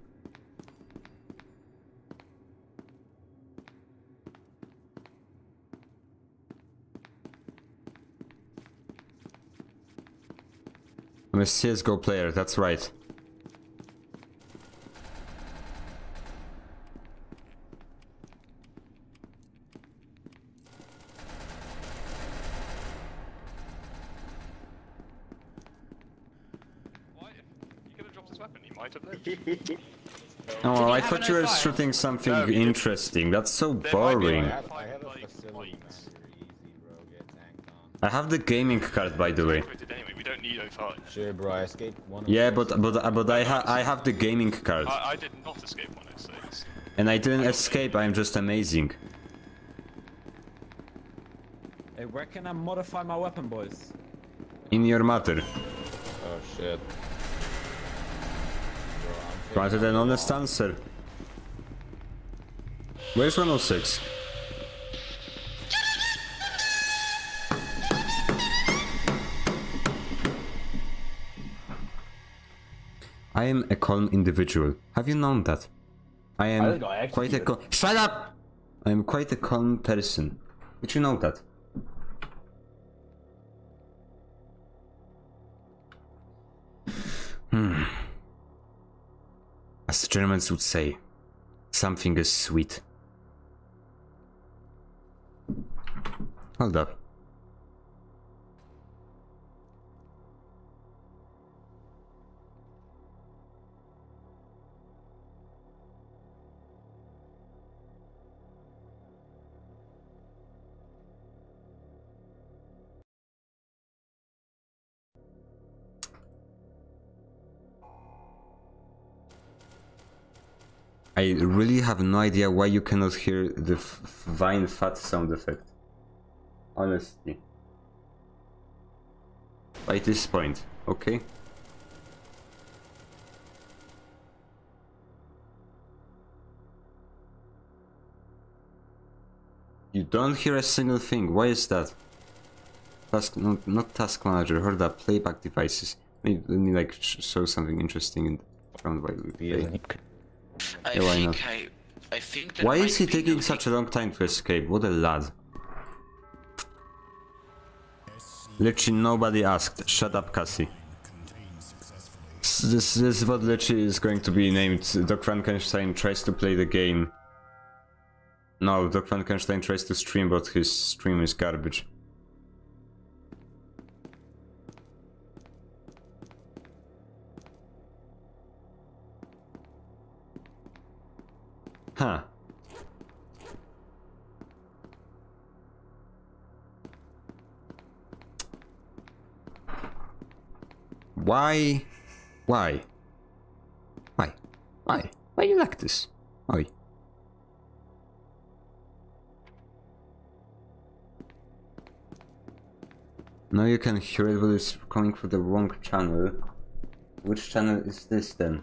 I'm a CSGO player, that's right. Why? You could have dropped his weapon. He might have lived. Oh, I have thought you were O5? shooting something No, interesting. That's so There boring. I have, I five, have a like, facility points. manager, easy, bro. Get tanked on. I have the gaming card, by the way. Quitted anyway. We don't need O5. Shit, bro, I escaped one Yeah, but but uh, but I ha I have the gaming card, I, I did not escape 106. and I didn't escape. I'm just amazing. Hey, where can I modify my weapon, boys? In your matter. Oh shit. Granted an honest answer. Where's 106? I am a calm individual. Have you known that? I am I quite a calm. Shut up! I am quite a calm person. Did you know that? Hmm. As the Germans would say, something is sweet. Hold up. I really have no idea why you cannot hear the f- f- Vine fat sound effect. Honestly. By this point, okay? You don't hear a single thing. Why is that? Task, not, not task manager. Heard that playback devices. Let me, let me like sh- show something interesting in the background while we play. I Yeah, why not? I, I think that Why is he taking such a long time to escape? What a lad. Literally nobody asked. Shut up, Cassie. This, this is what literally is going to be named. Dock Frankenstein tries to play the game. No, Dock Frankenstein tries to stream, but his stream is garbage. Huh. Why? Why? Why? Why? Why you like this? Why? Now you can hear it, but it's coming from the wrong channel. Which channel is this then?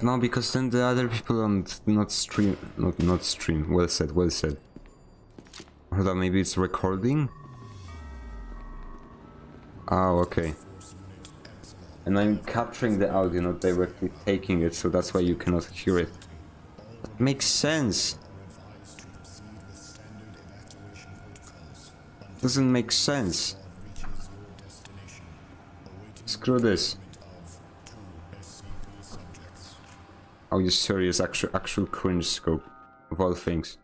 Ah, no, because then the other people on not stream, not not stream. Well said, well said. Hold on, maybe it's recording. Oh, okay. And I'm capturing the audio, not directly taking it, so that's why you cannot hear it. That makes sense. Doesn't make sense. Screw this. Are you serious? Actual, actual cringe scope of all things.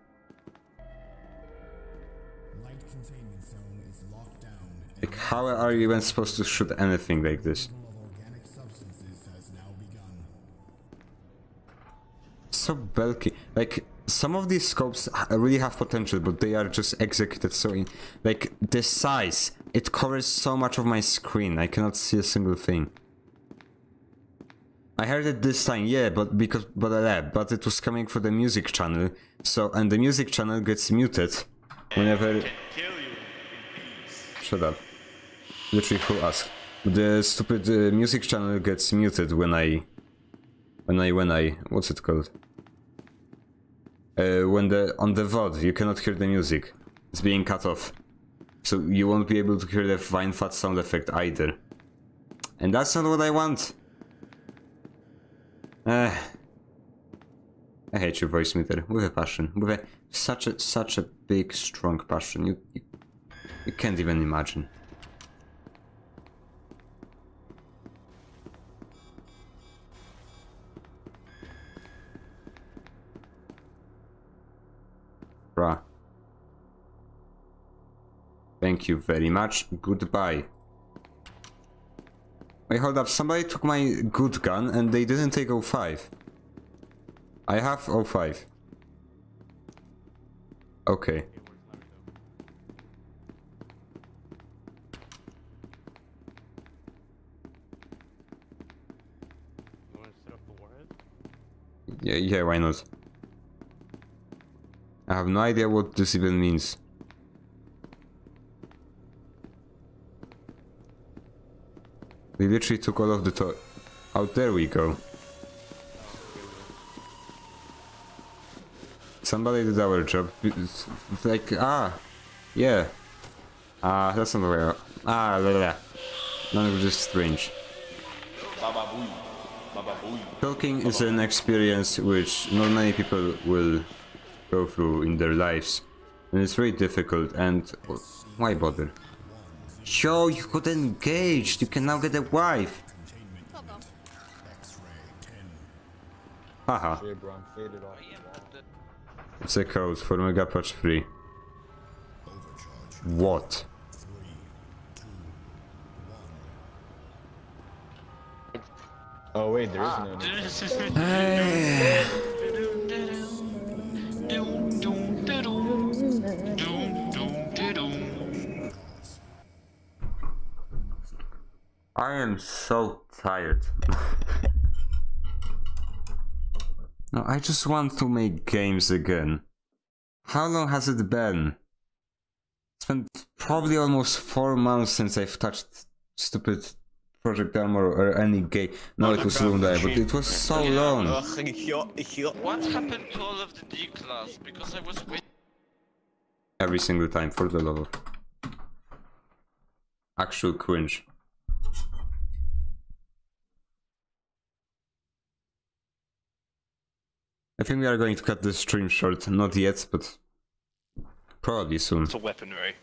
Like, how are you even supposed to shoot anything like this? So bulky. Like, some of these scopes really have potential, but they are just executed so in... Like, the size, it covers so much of my screen, I cannot see a single thing. I heard it this time, yeah, but because but uh, but it was coming from the music channel. So and the music channel gets muted whenever. Shut up. Literally, who asked? The stupid uh, music channel gets muted when I, when I when I what's it called? Uh, when the on the VOD you cannot hear the music. It's being cut off, so you won't be able to hear the fine fat sound effect either. And that's not what I want. Eh. I hate your Voicemeeter with a passion, with a such a such a big, strong passion. You you, you can't even imagine. Thank you very much. Goodbye. Wait, hold up. Somebody took my good gun and they didn't take 05. I have 05. Okay. Yeah, yeah, why not? I have no idea what this even means. They literally took all of the to- Out there we go. Somebody did our job. It's like, ah, yeah. Ah, that's not the way out. Ah, blah, blah, blah. Language is strange. Talking is an experience which not many people will go through in their lives. And it's very difficult and why bother? Yo, you got engaged. You can now get a wife. Haha. Shit, bro, I'm. It's a code for Mega Patch 3. What? Oh wait, there is no. Ah. <laughs> <sighs> <laughs> I am so tired. <laughs> no, I just want to make games again. How long has it been? It's been probably almost four months since I've touched stupid Project Armor or any game. No, it was Lunda, but it was so long. <laughs> What happened to all of the D class? Because I was waiting. Every single time, for the love of. Actual cringe. I think we are going to cut this stream short. Not yet, but probably soon. It's a weaponry.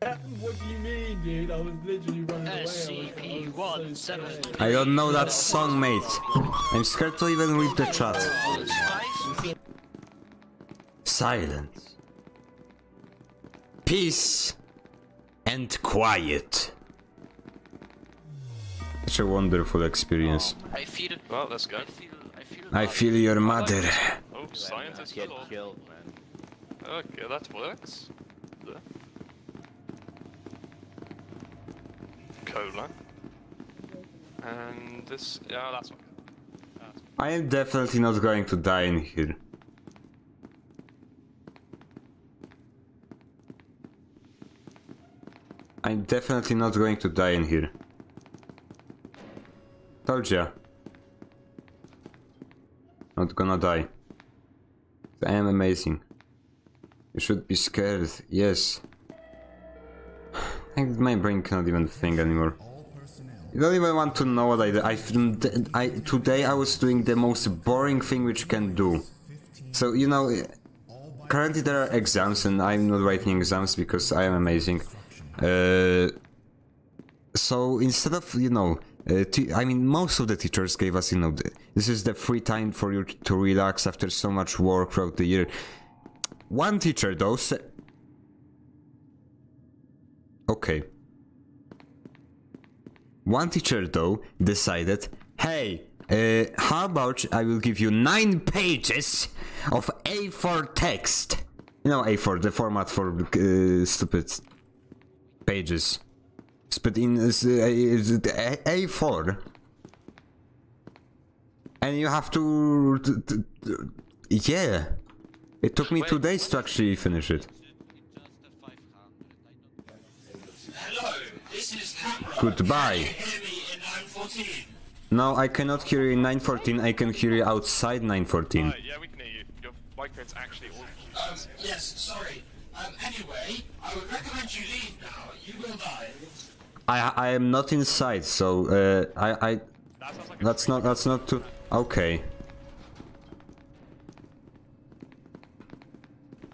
What do you mean, dude? I was literally running away. SCP-173. I don't know that song, mate. I'm scared to even read the chat. Silence. Peace and quiet. Such a wonderful experience. I feel. Well, let's go. I feel your mother. Oh, scientist Get killed, man. Okay, that works. There. Cola. And this, yeah, that's okay. I am definitely not going to die in here. I'm definitely not going to die in here. Told ya. Not gonna die. I am amazing. You should be scared, yes. <sighs> My brain cannot even think anymore. You don't even want to know what I did. I, I today I was doing the most boring thing which you can do. So you know, currently there are exams and I'm not writing exams because I am amazing. Uh, so instead of you know, uh, I mean most of the teachers gave us you know th- this is the free time for you to relax after so much work throughout the year. One teacher though said, okay. One teacher, though, decided, hey, uh, how about I will give you nine pages of A4 text? You know, A4, the format for uh, stupid pages. But in uh, A- A4. And you have to... yeah. It took me two days to actually finish it. Hello, this is Camera. Goodbye. Can you hear me in 914? No, I cannot hear you in 914, I can hear you outside 914. Alright, yeah, we can hear you. Your microphone's actually all Um, yes, sorry. Um, anyway, I would recommend you leave now. You will die. I I am not inside, so uh, I I that's not that's not too okay.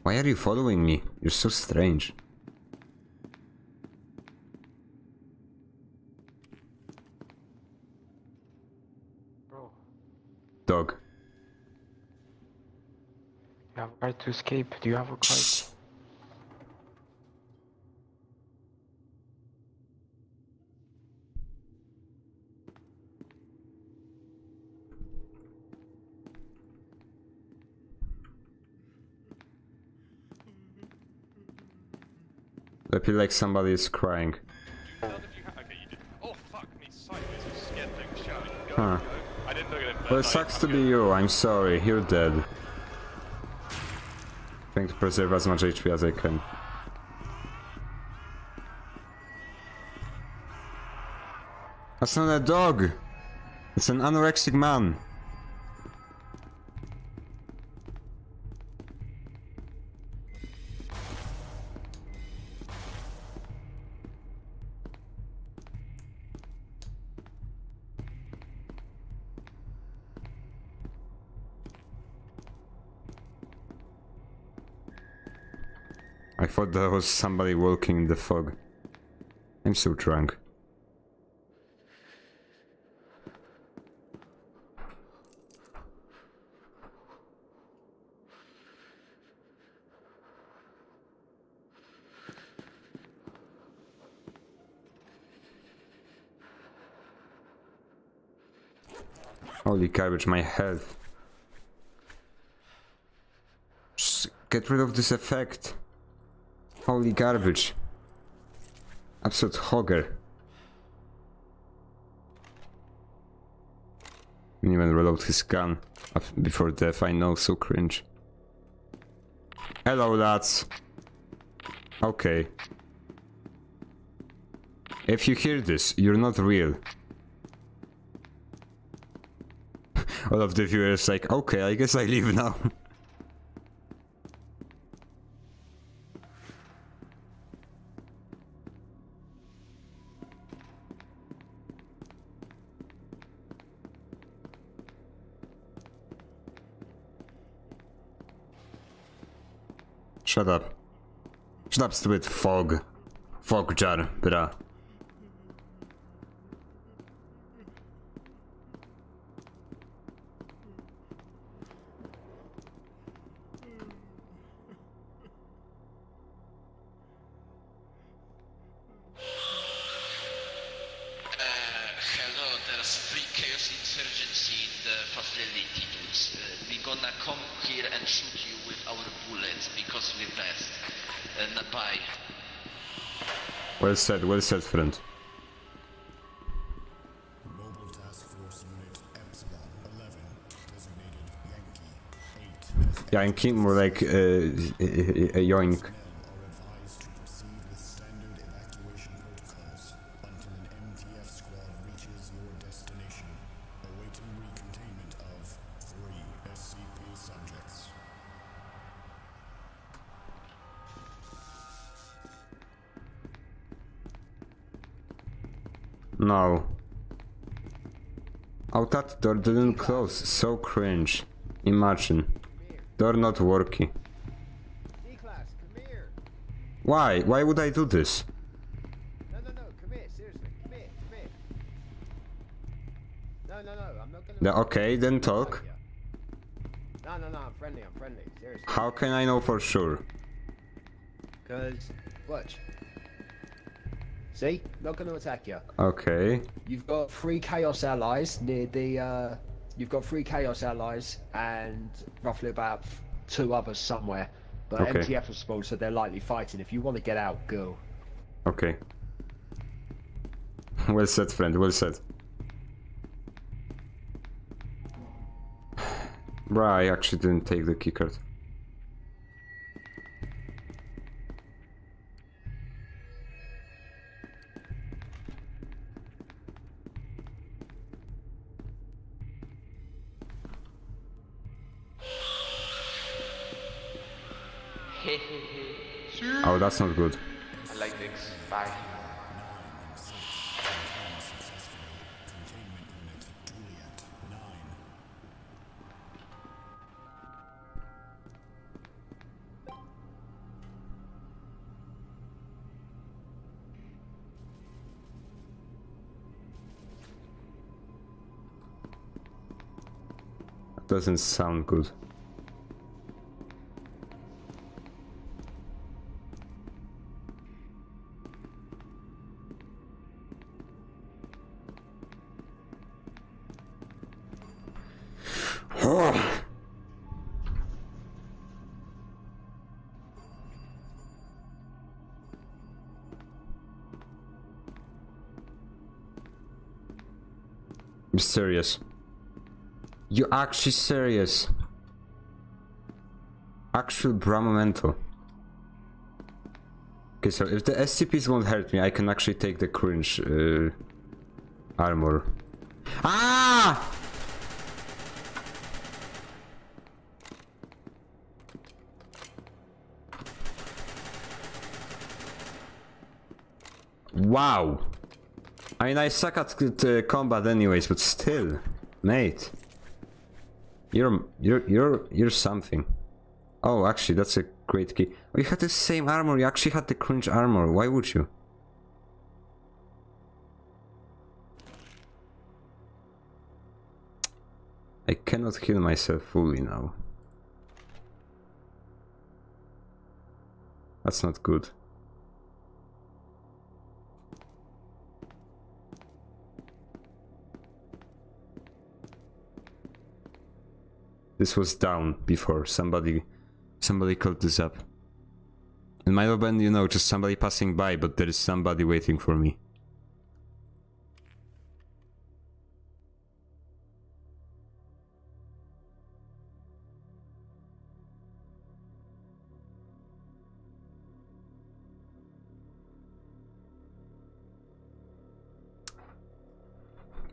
Why are you following me? You're so strange. Dog. You have a right to escape. Do you have a card? I feel like somebody is crying. Huh. Well, it sucks to be you. I'm sorry. You're dead. Trying to preserve as much HP as I can. That's not a dog. It's an anorexic man. Thought there was somebody walking in the fog. I'm so drunk. Holy garbage, my health. Just get rid of this effect. Holy garbage. Absolute hogger. Didn't even reload his gun before death, I know, so cringe. Hello, lads. Okay. If you hear this, you're not real. <laughs> All of the viewers like, okay, I guess I leave now. <laughs> Shut up. Shut up, stupid fog. Fog jar, bra. Said, well said, friend. Mobile Task Force Unit Epsilon 11, designated Yankee 8, Yankee, more like uh, a yoink. That door didn't close. So cringe. Imagine. Door not working. D-Class, come here. Why? Why would I do this? No, no, no, come here, seriously. Come here, come here. No, no, no, I'm not gonna... Yeah, okay, then talk. No, no, no, I'm friendly, I'm friendly, seriously. How can I know for sure? Because. See? Not gonna attack you. Okay. You've got three Chaos allies near the, uh... You've got three Chaos allies and roughly about two others somewhere. But Okay. MTF has spawned, so they're likely fighting. If you want to get out, go. Okay. well said, friend, well said. <sighs> Bruh, I actually didn't take the keycard. That's not good. I like this. Bye. Doesn't sound good. Serious. You actually serious? Actual Brahma mental. Okay, so if the SCPs won't hurt me, I can actually take the cringe uh, armor. Ah! Wow. I mean, I suck at uh, combat anyways, but still, mate. You're you're you're you're something. Oh, actually, that's a great key. Oh, you had the same armor. You actually had the cringe armor. Why would you? I cannot heal myself fully now. That's not good. This was down before somebody somebody called this up. It might have been, you know, just somebody passing by, but there is somebody waiting for me.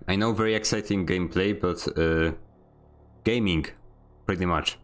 I know very exciting gameplay, but uh, gaming, pretty much.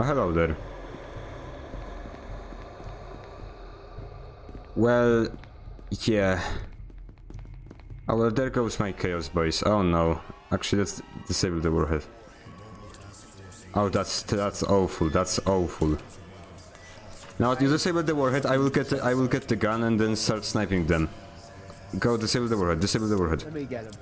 Oh, hello there. Well, yeah. Oh, well, there goes my Chaos Boys. Oh no. Actually, let's disable the warhead. Oh, that's that's awful. That's awful. Now, you disable the warhead, I will get the, I will get the gun and then start sniping them. Go disable the warhead. Disable the warhead. Let me get him.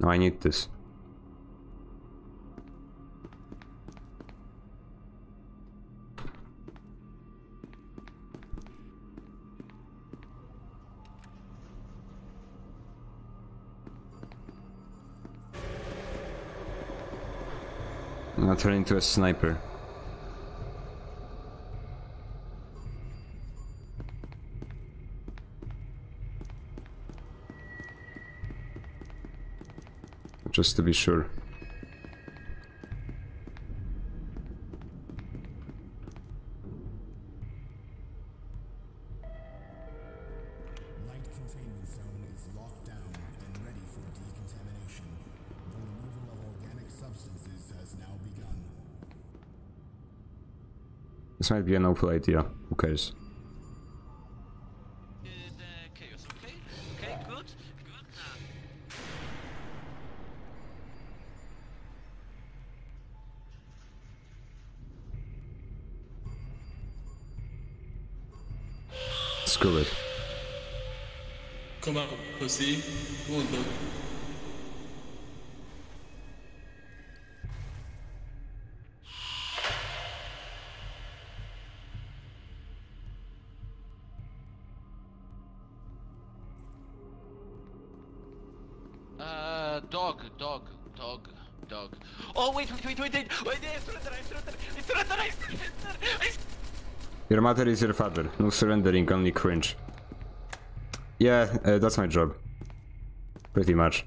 No, I need this. Gonna turn into a sniper. Just to be sure. Might be an awful idea. Who cares? Screw it. Come out, pussy. On, Your mother is your father. No surrendering, only cringe. Yeah, uh, that's my job. Pretty much.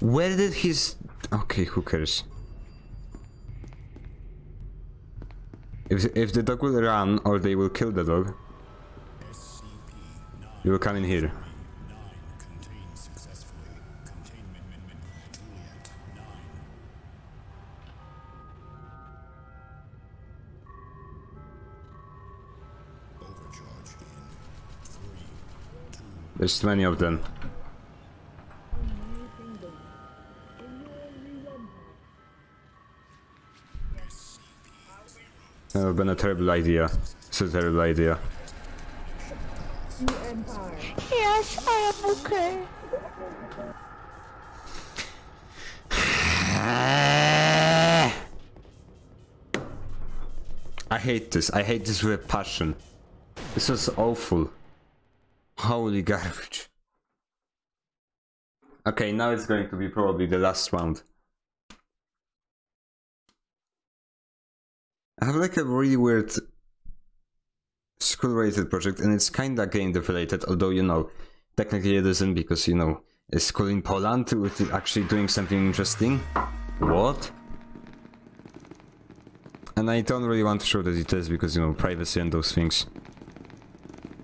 Where did his... Okay, who cares? If, if the dog will run or they will kill the dog, you will come in here. There's many of them. That would have been a terrible idea. It's a terrible idea. Yes, I am okay. I hate this. I hate this with passion. This is awful. Holy garbage. Okay, now it's going to be probably the last round. I have like a really weird school related project and it's kinda game related, although you know, technically it isn't because you know, a school in Poland with actually doing something interesting. What? And I don't really want to show the details because you know, privacy and those things.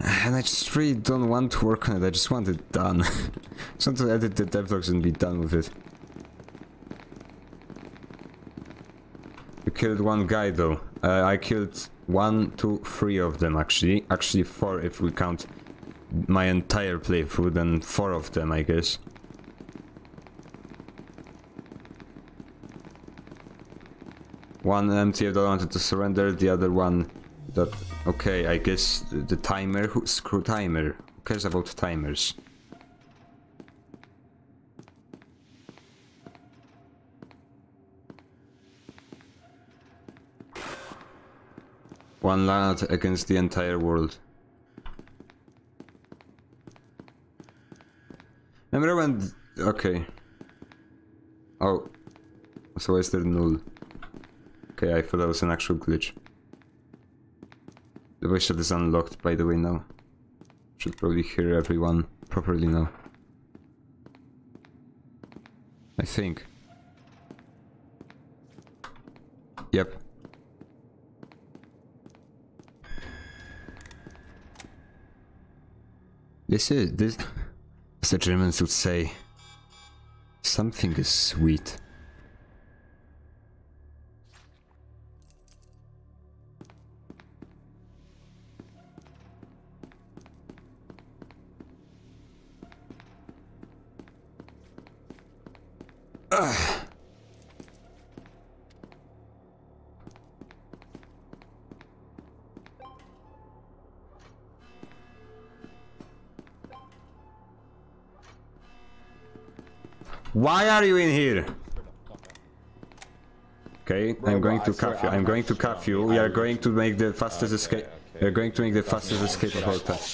And I just really don't want to work on it, I just want it done. <laughs> just want to edit the devlogs and be done with it. Killed one guy though. Uh, I killed one, two, three of them actually. Actually four if we count my entire playthrough, then four of them I guess. One MTF that wanted to surrender, the other one that... Okay, I guess the, the timer, who, screw timer. Who cares about timers? One lad against the entire world. Remember when... Okay. Oh. So why is there null? Okay, I thought that was an actual glitch. The voice chat is unlocked, by the way, now. Should probably hear everyone properly now. I think. Yep. This is this as the Germans would say something is sweet. Why are you in here? Okay, I'm going to cuff you. I'm going to cuff you. We are going to make the fastest escape. We are going to make the fastest escape of all time.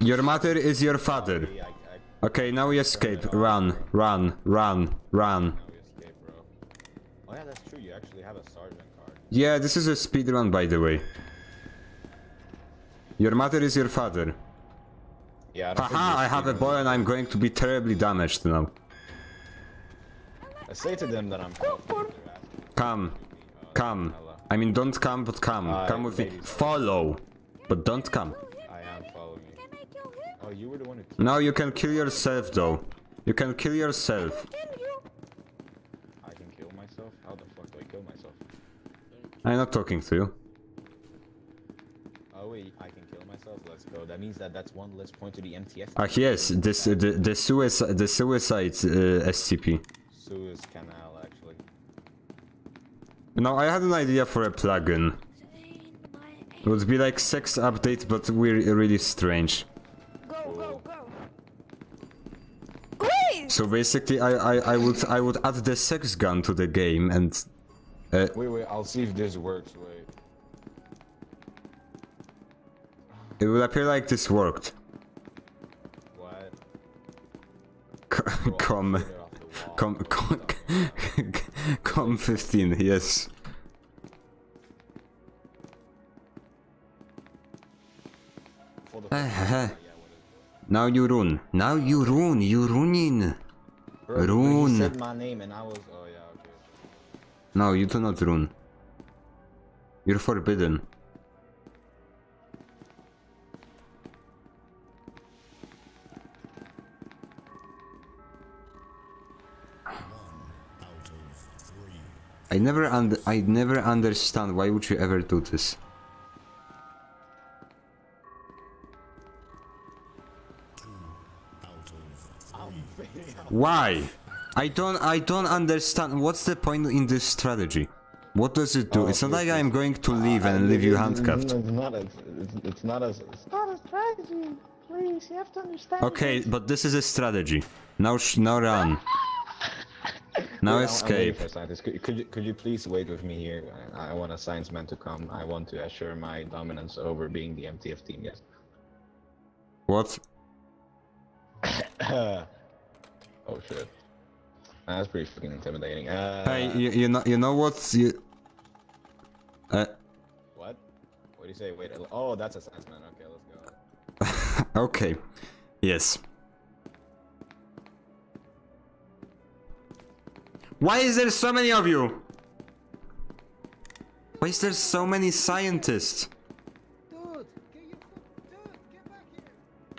Your mother is your father. Okay, now we escape. Run, run, run, run. Oh yeah, that's true. You actually have a sergeant card. Yeah, this is a speed run, by the way. Your mother is your father. Yeah. I don't think Haha, you're I have a speedrunning. boy and I'm going to be terribly damaged now. I say to them that I'm. Come. Come. I mean, don't come, but come. Uh, come with me. Follow. But don't come. I am following you. Oh, you were the one who. No, you can kill yourself, though. You can kill yourself. I can kill myself. How the fuck do I kill myself? I'm not talking to you. Oh wait, I can kill myself. Let's go. That that's one less point to the MTF. Ah, yes, this uh, the the suicide the suicide uh, SCP. Suez Canal, actually. No, I had an idea for a plugin. It would be like sex update, but we're really strange. So basically, I, I I would I would add the sex gun to the game and. Uh, Wait, wait. I'll see if this works. Wait. It would appear like this worked. What? <laughs> Com, com, com, com 15, yes. Ah, now you run. Now you run. You running. Bro, He Run. said my name and I was. Oh yeah. Okay. No, you do not run. You're forbidden. I never und I never understand why would you ever do this. Why? I don't I don't understand what's the point in this strategy? What does it do? Oh, it's not like this I'm going to leave I- and leave you handcuffed. It's not. It's, it's not as. It's not a strategy. Please, you have to understand. Okay, but this is a strategy. Now sh now run. Now Wait, I'm- I'm waiting escape. for a scientist. Could, could you could you please wait with me here? I, I want a science man to come. I want to assure my dominance over being the MTF team. Yes. What? <coughs> oh shit. That's pretty fucking intimidating. Uh, Hey, you, you know you know what you uh, What? What do you say? Wait. Oh, that's a science man. Okay, let's go. <laughs> okay. Yes. Why is there so many of you? Why is there so many scientists?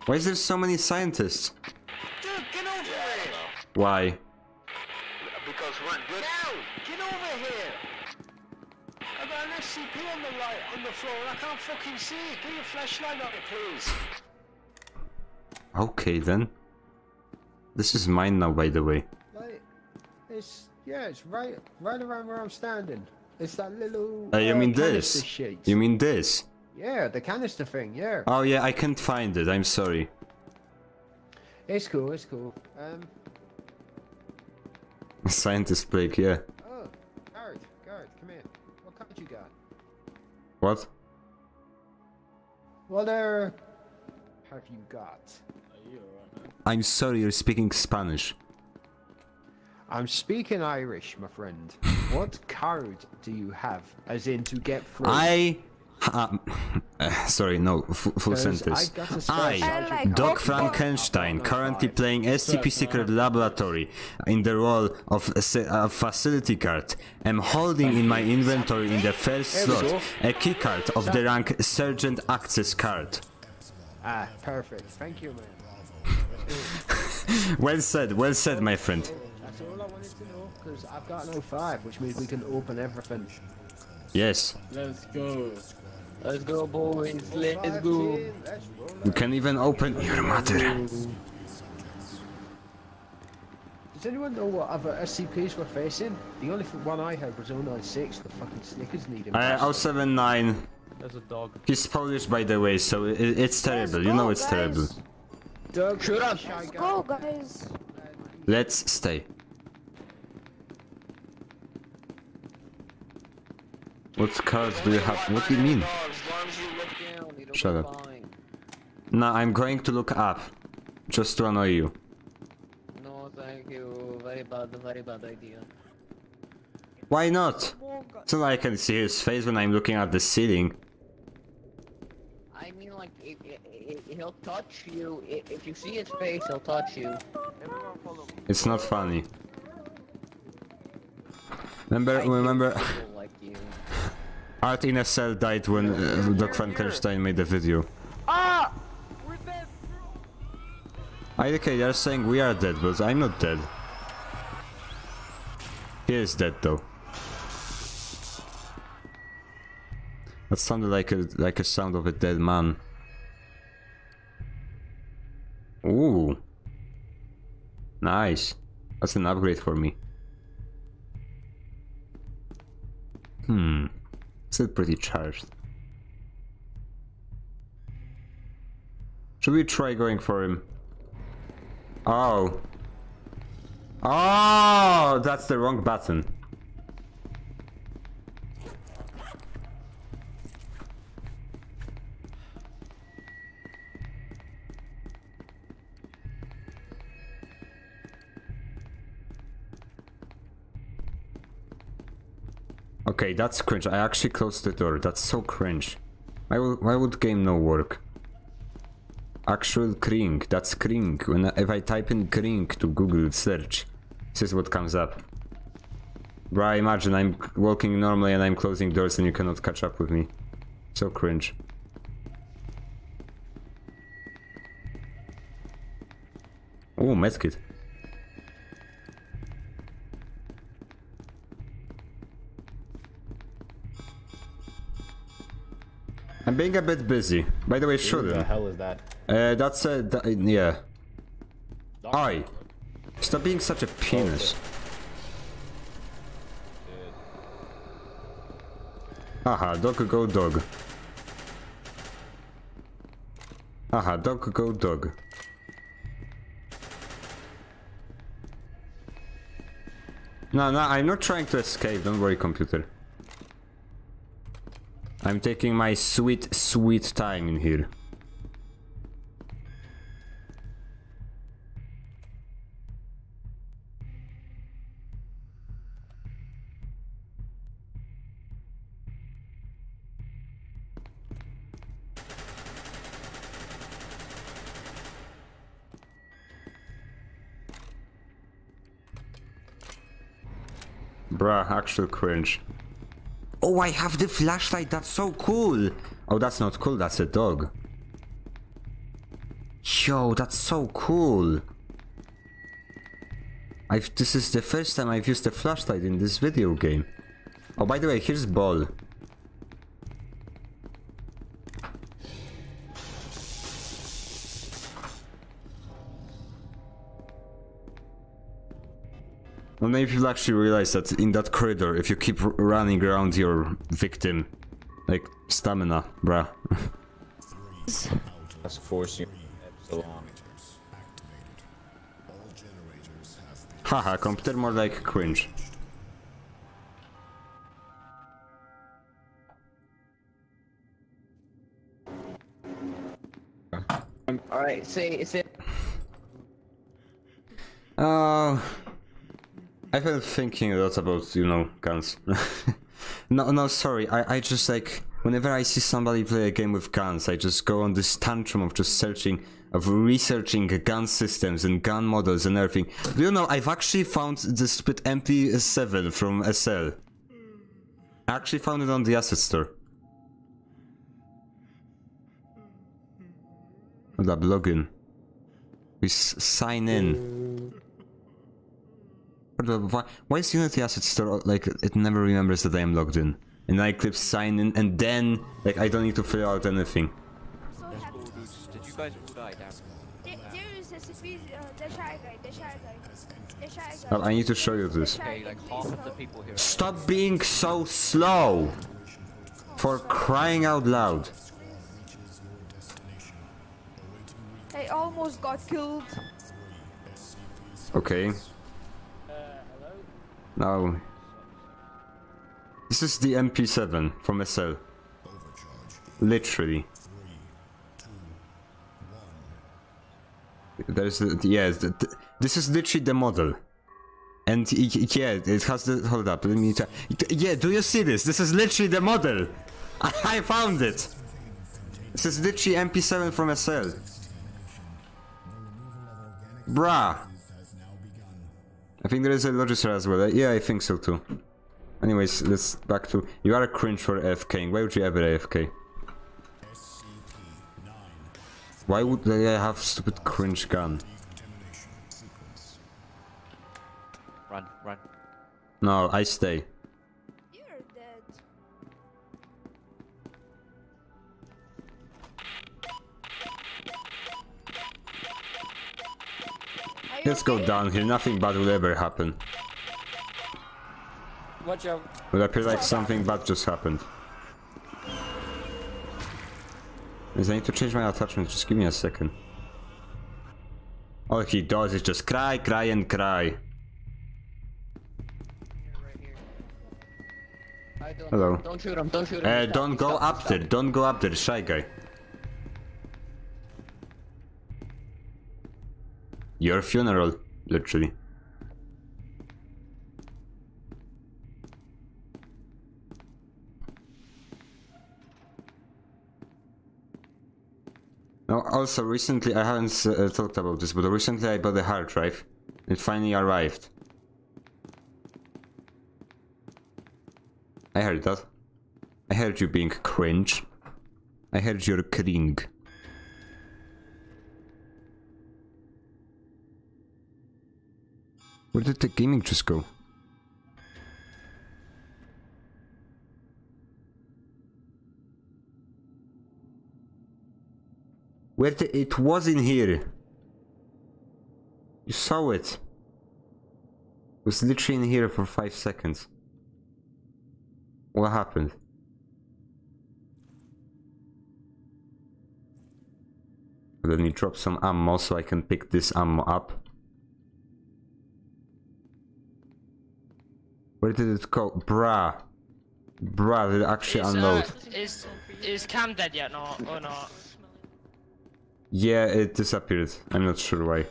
Why is there so many scientists? Why? Because we're good. Now, get over here. I've got an SCP on the light on the floor and I can't fucking see it. Get your flashlight on it, please. Okay then. This is mine now, by the way. Like, it's yeah, it's right, right around where I'm standing. It's that little. Uh, you uh, mean this? sheet. You mean this? Yeah, the canister thing. Yeah. Oh yeah, I can't find it. I'm sorry. It's cool. It's cool. Um. <laughs> Scientist break, yeah. Oh, guard, Garrett, come here. What card you got? What? What uh, have you got? I'm sorry, you're speaking Spanish. I'm speaking Irish, my friend. what card do you have, as in to get through? I. Um, uh, sorry, no, f- full 'Cause sentence. I got a special I, card. Dock Frankenstein, currently playing SCP Secret Laboratory in the role of a, se- a facility card, am holding in my inventory in the first slot a key card of the rank Sergeant Access card. Ah, perfect. Thank you, man. <laughs> Well said, well said, my friend. Because I've got no five, which means we can open everything. Yes, Let's go. Let's go, boys. Let's go. you can even open your mother. Does anyone know what other SCPs we're facing? The only one I heard was 096, the fucking Snickers need him. Uh, 079. There's a dog. He's Polish, by the way, so it, it's terrible. You know it's terrible. Doug, Shut up. shy guy. Go, guys. Let's stay. What cards do you have? What do you mean? Shut up. No, I'm going to look up. Just to annoy you. No, thank you. Very bad, very bad idea. Why not? So I can see his face when I'm looking at the ceiling. I mean, like, if, if, if he'll touch you. If you see his face, he'll touch you. It's not funny. Remember, remember, like. <laughs> Art in a Cell died when uh, Dock Frankenstein made the video. Ah! We're dead. I okay, they're saying we are dead, but I'm not dead. He is dead though. That sounded like a like a sound of a dead man. Ooh. Nice. That's an upgrade for me. Hmm. Still pretty charged. Should we try going for him? Oh. Oh, that's the wrong button. Okay, that's cringe. I actually closed the door. That's so cringe. Why would, why would game no work? Actual Kring. That's Kring. When I, if I type in Kring to Google search, this is what comes up. Bro, imagine I'm walking normally and I'm closing doors and you cannot catch up with me. So cringe. Oh, medkit. I'm being a bit busy. By the way, Who should the hell is that? Uh, that's a th- yeah. I. Stop being such a penis. Aha, dog go dog. Aha, dog go dog. No, no, I'm not trying to escape. Don't worry, computer. I'm taking my sweet, sweet time in here. Bruh, actual cringe. Oh, I have the flashlight, that's so cool! Oh, that's not cool, that's a dog. Yo, that's so cool! I've, this is the first time I've used a flashlight in this video game. Oh, by the way, here's ball. Well, maybe you'll actually realize that in that corridor, if you keep running around your victim, like, stamina, bruh. That's forcing. Haha, computer more like cringe. Alright, say, say. Oh. Uh, I've been thinking a lot about, you know, guns. <laughs> no, no, sorry. I, I just like, whenever I see somebody play a game with guns, I just go on this tantrum of just searching, of researching gun systems and gun models and everything. Do you know, I've actually found the stupid MP7 from SL. I actually found it on the asset store. Hold up, login. We sign in. What the- Why, why is Unity Asset Store like it never remembers that I am logged in? And I click sign in and then like I don't need to fill out anything. Did you guys all die down? Well, oh, I need to show you this. Okay, like half of the people here. Stop being so slow! For crying out loud. I almost got killed. Okay. Now. This is the MP7 from SL. Literally. There's the, yes, the, the- this is literally the model. And y- yeah, it has the, hold up, let me try. Yeah, do you see this? This is literally the model! <laughs> I found it! This is literally MP7 from SL. Bruh! I think there is a Logicer as well. Uh, Yeah, I think so too. Anyways, let's back to... You are a cringe for AFK. Why would you ever AFK? Why would they have stupid cringe gun? Run, run. No, I stay. Let's go down here. Nothing bad will ever happen. Watch out. It appears like something bad just happened. Yes, I need to change my attachment. Just give me a second. All he does is just cry, cry, and cry. Hello. Don't shoot him, don't shoot him. Uh, don't go up there. Don't go up there, shy guy. Your funeral, literally. No, also recently I haven't uh, talked about this, but recently I bought a hard drive. It finally arrived. I heard that. I heard you being cringe. I heard you're cring. Where did the gaming just go? Where the, it was in here. You saw it. It was literally in here for five seconds. What happened? Let me drop some ammo so I can pick this ammo up. Where did it go? Bruh. Bruh, did it actually Is, unload? uh, is is Cam dead yet? No, or not? Yeah, it disappeared. I'm not sure why.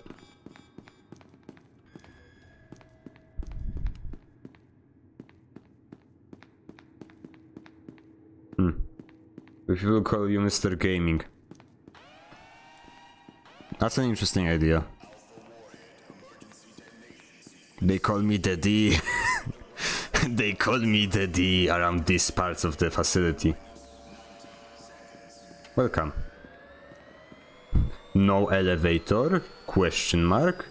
Hmm. We will call you Mr. Gaming. That's an interesting idea. They call me the <laughs> D. <laughs> they call me the D around these parts of the facility. Welcome. No elevator? Question mark?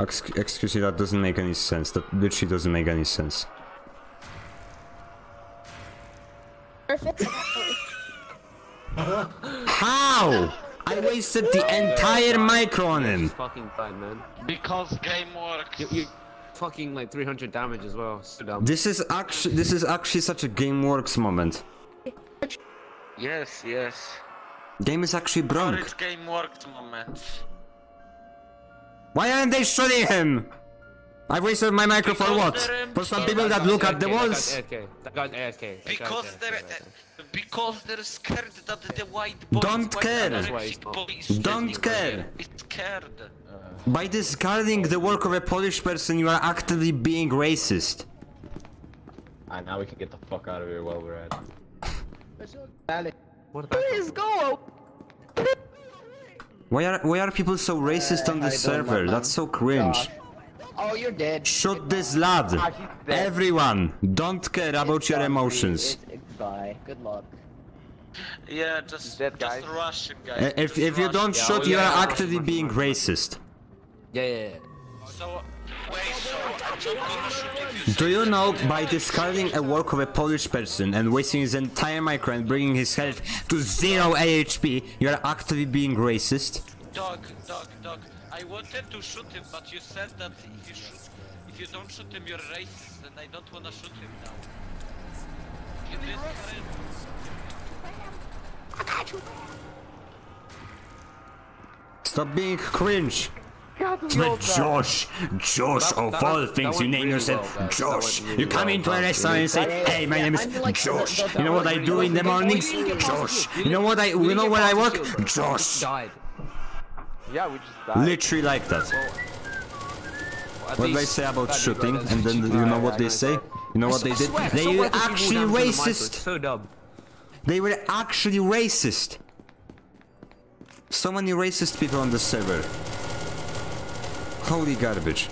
Ex excuse me, that doesn't make any sense. That literally doesn't make any sense. Perfect. How? I wasted the entire micro on him. Fucking fine, man. Because game works. You, you fucking like 300 damage as well. So dumb. This is actually this is actually such a game works moment. Yes, yes. Game is actually broke. Game worked moment. Why aren't they shooting him? I wasted my microphone for what? For some people that look at the walls. That guy's Because they're because they're scared that the white boys, Don't care. Don't care. there is scared. By discarding the work of a Polish person, you are actively being racist. Alright, now we can get the fuck out of here while we're at it. Please go! Why are why are people so racist uh, on this server? That's so cringe. Oh, you're dead. Shoot this lad! Everyone, don't care about your emotions. Bye. Good luck. Yeah, just just rush him, guys. Uh, If Just if you rush don't him. shoot, you are actively being racist. Yeah, yeah, yeah. So wait, so I'm not gonna shoot if you Do you know by discarding a work of a Polish person and wasting his entire micro and bringing his health to zero AHP, you are actively being racist? Dog, dog, dog. I wanted to shoot him, but you said that if you shoot, if you don't shoot him, you're racist, and I don't wanna shoot him now. You discard Stop being cringe. God, But Josh, Josh, That- of that- all that things, you name really yourself well, Josh. really You come well. into a restaurant and say, "Hey, my yeah, name is like, Josh." that- that You know what I do in the You didn't get- mornings? you didn't get past Josh. You know what I? You You know where I work? shield. Josh. Yeah, we just died. Literally like that. At What they say about shooting, and then you know what they say? You know what they did? They were both of you actually down to the mic, bro. racist. So dumb. They were actually racist. So many racist people on the server. Holy garbage.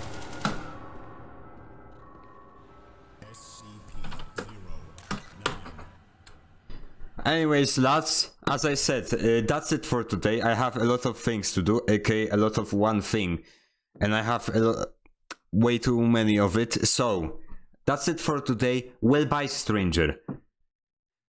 Anyways, lads, as I said, uh, that's it for today. I have a lot of things to do, aka a lot of one thing, and I have way too many of it. So, that's it for today. Well, bye, stranger.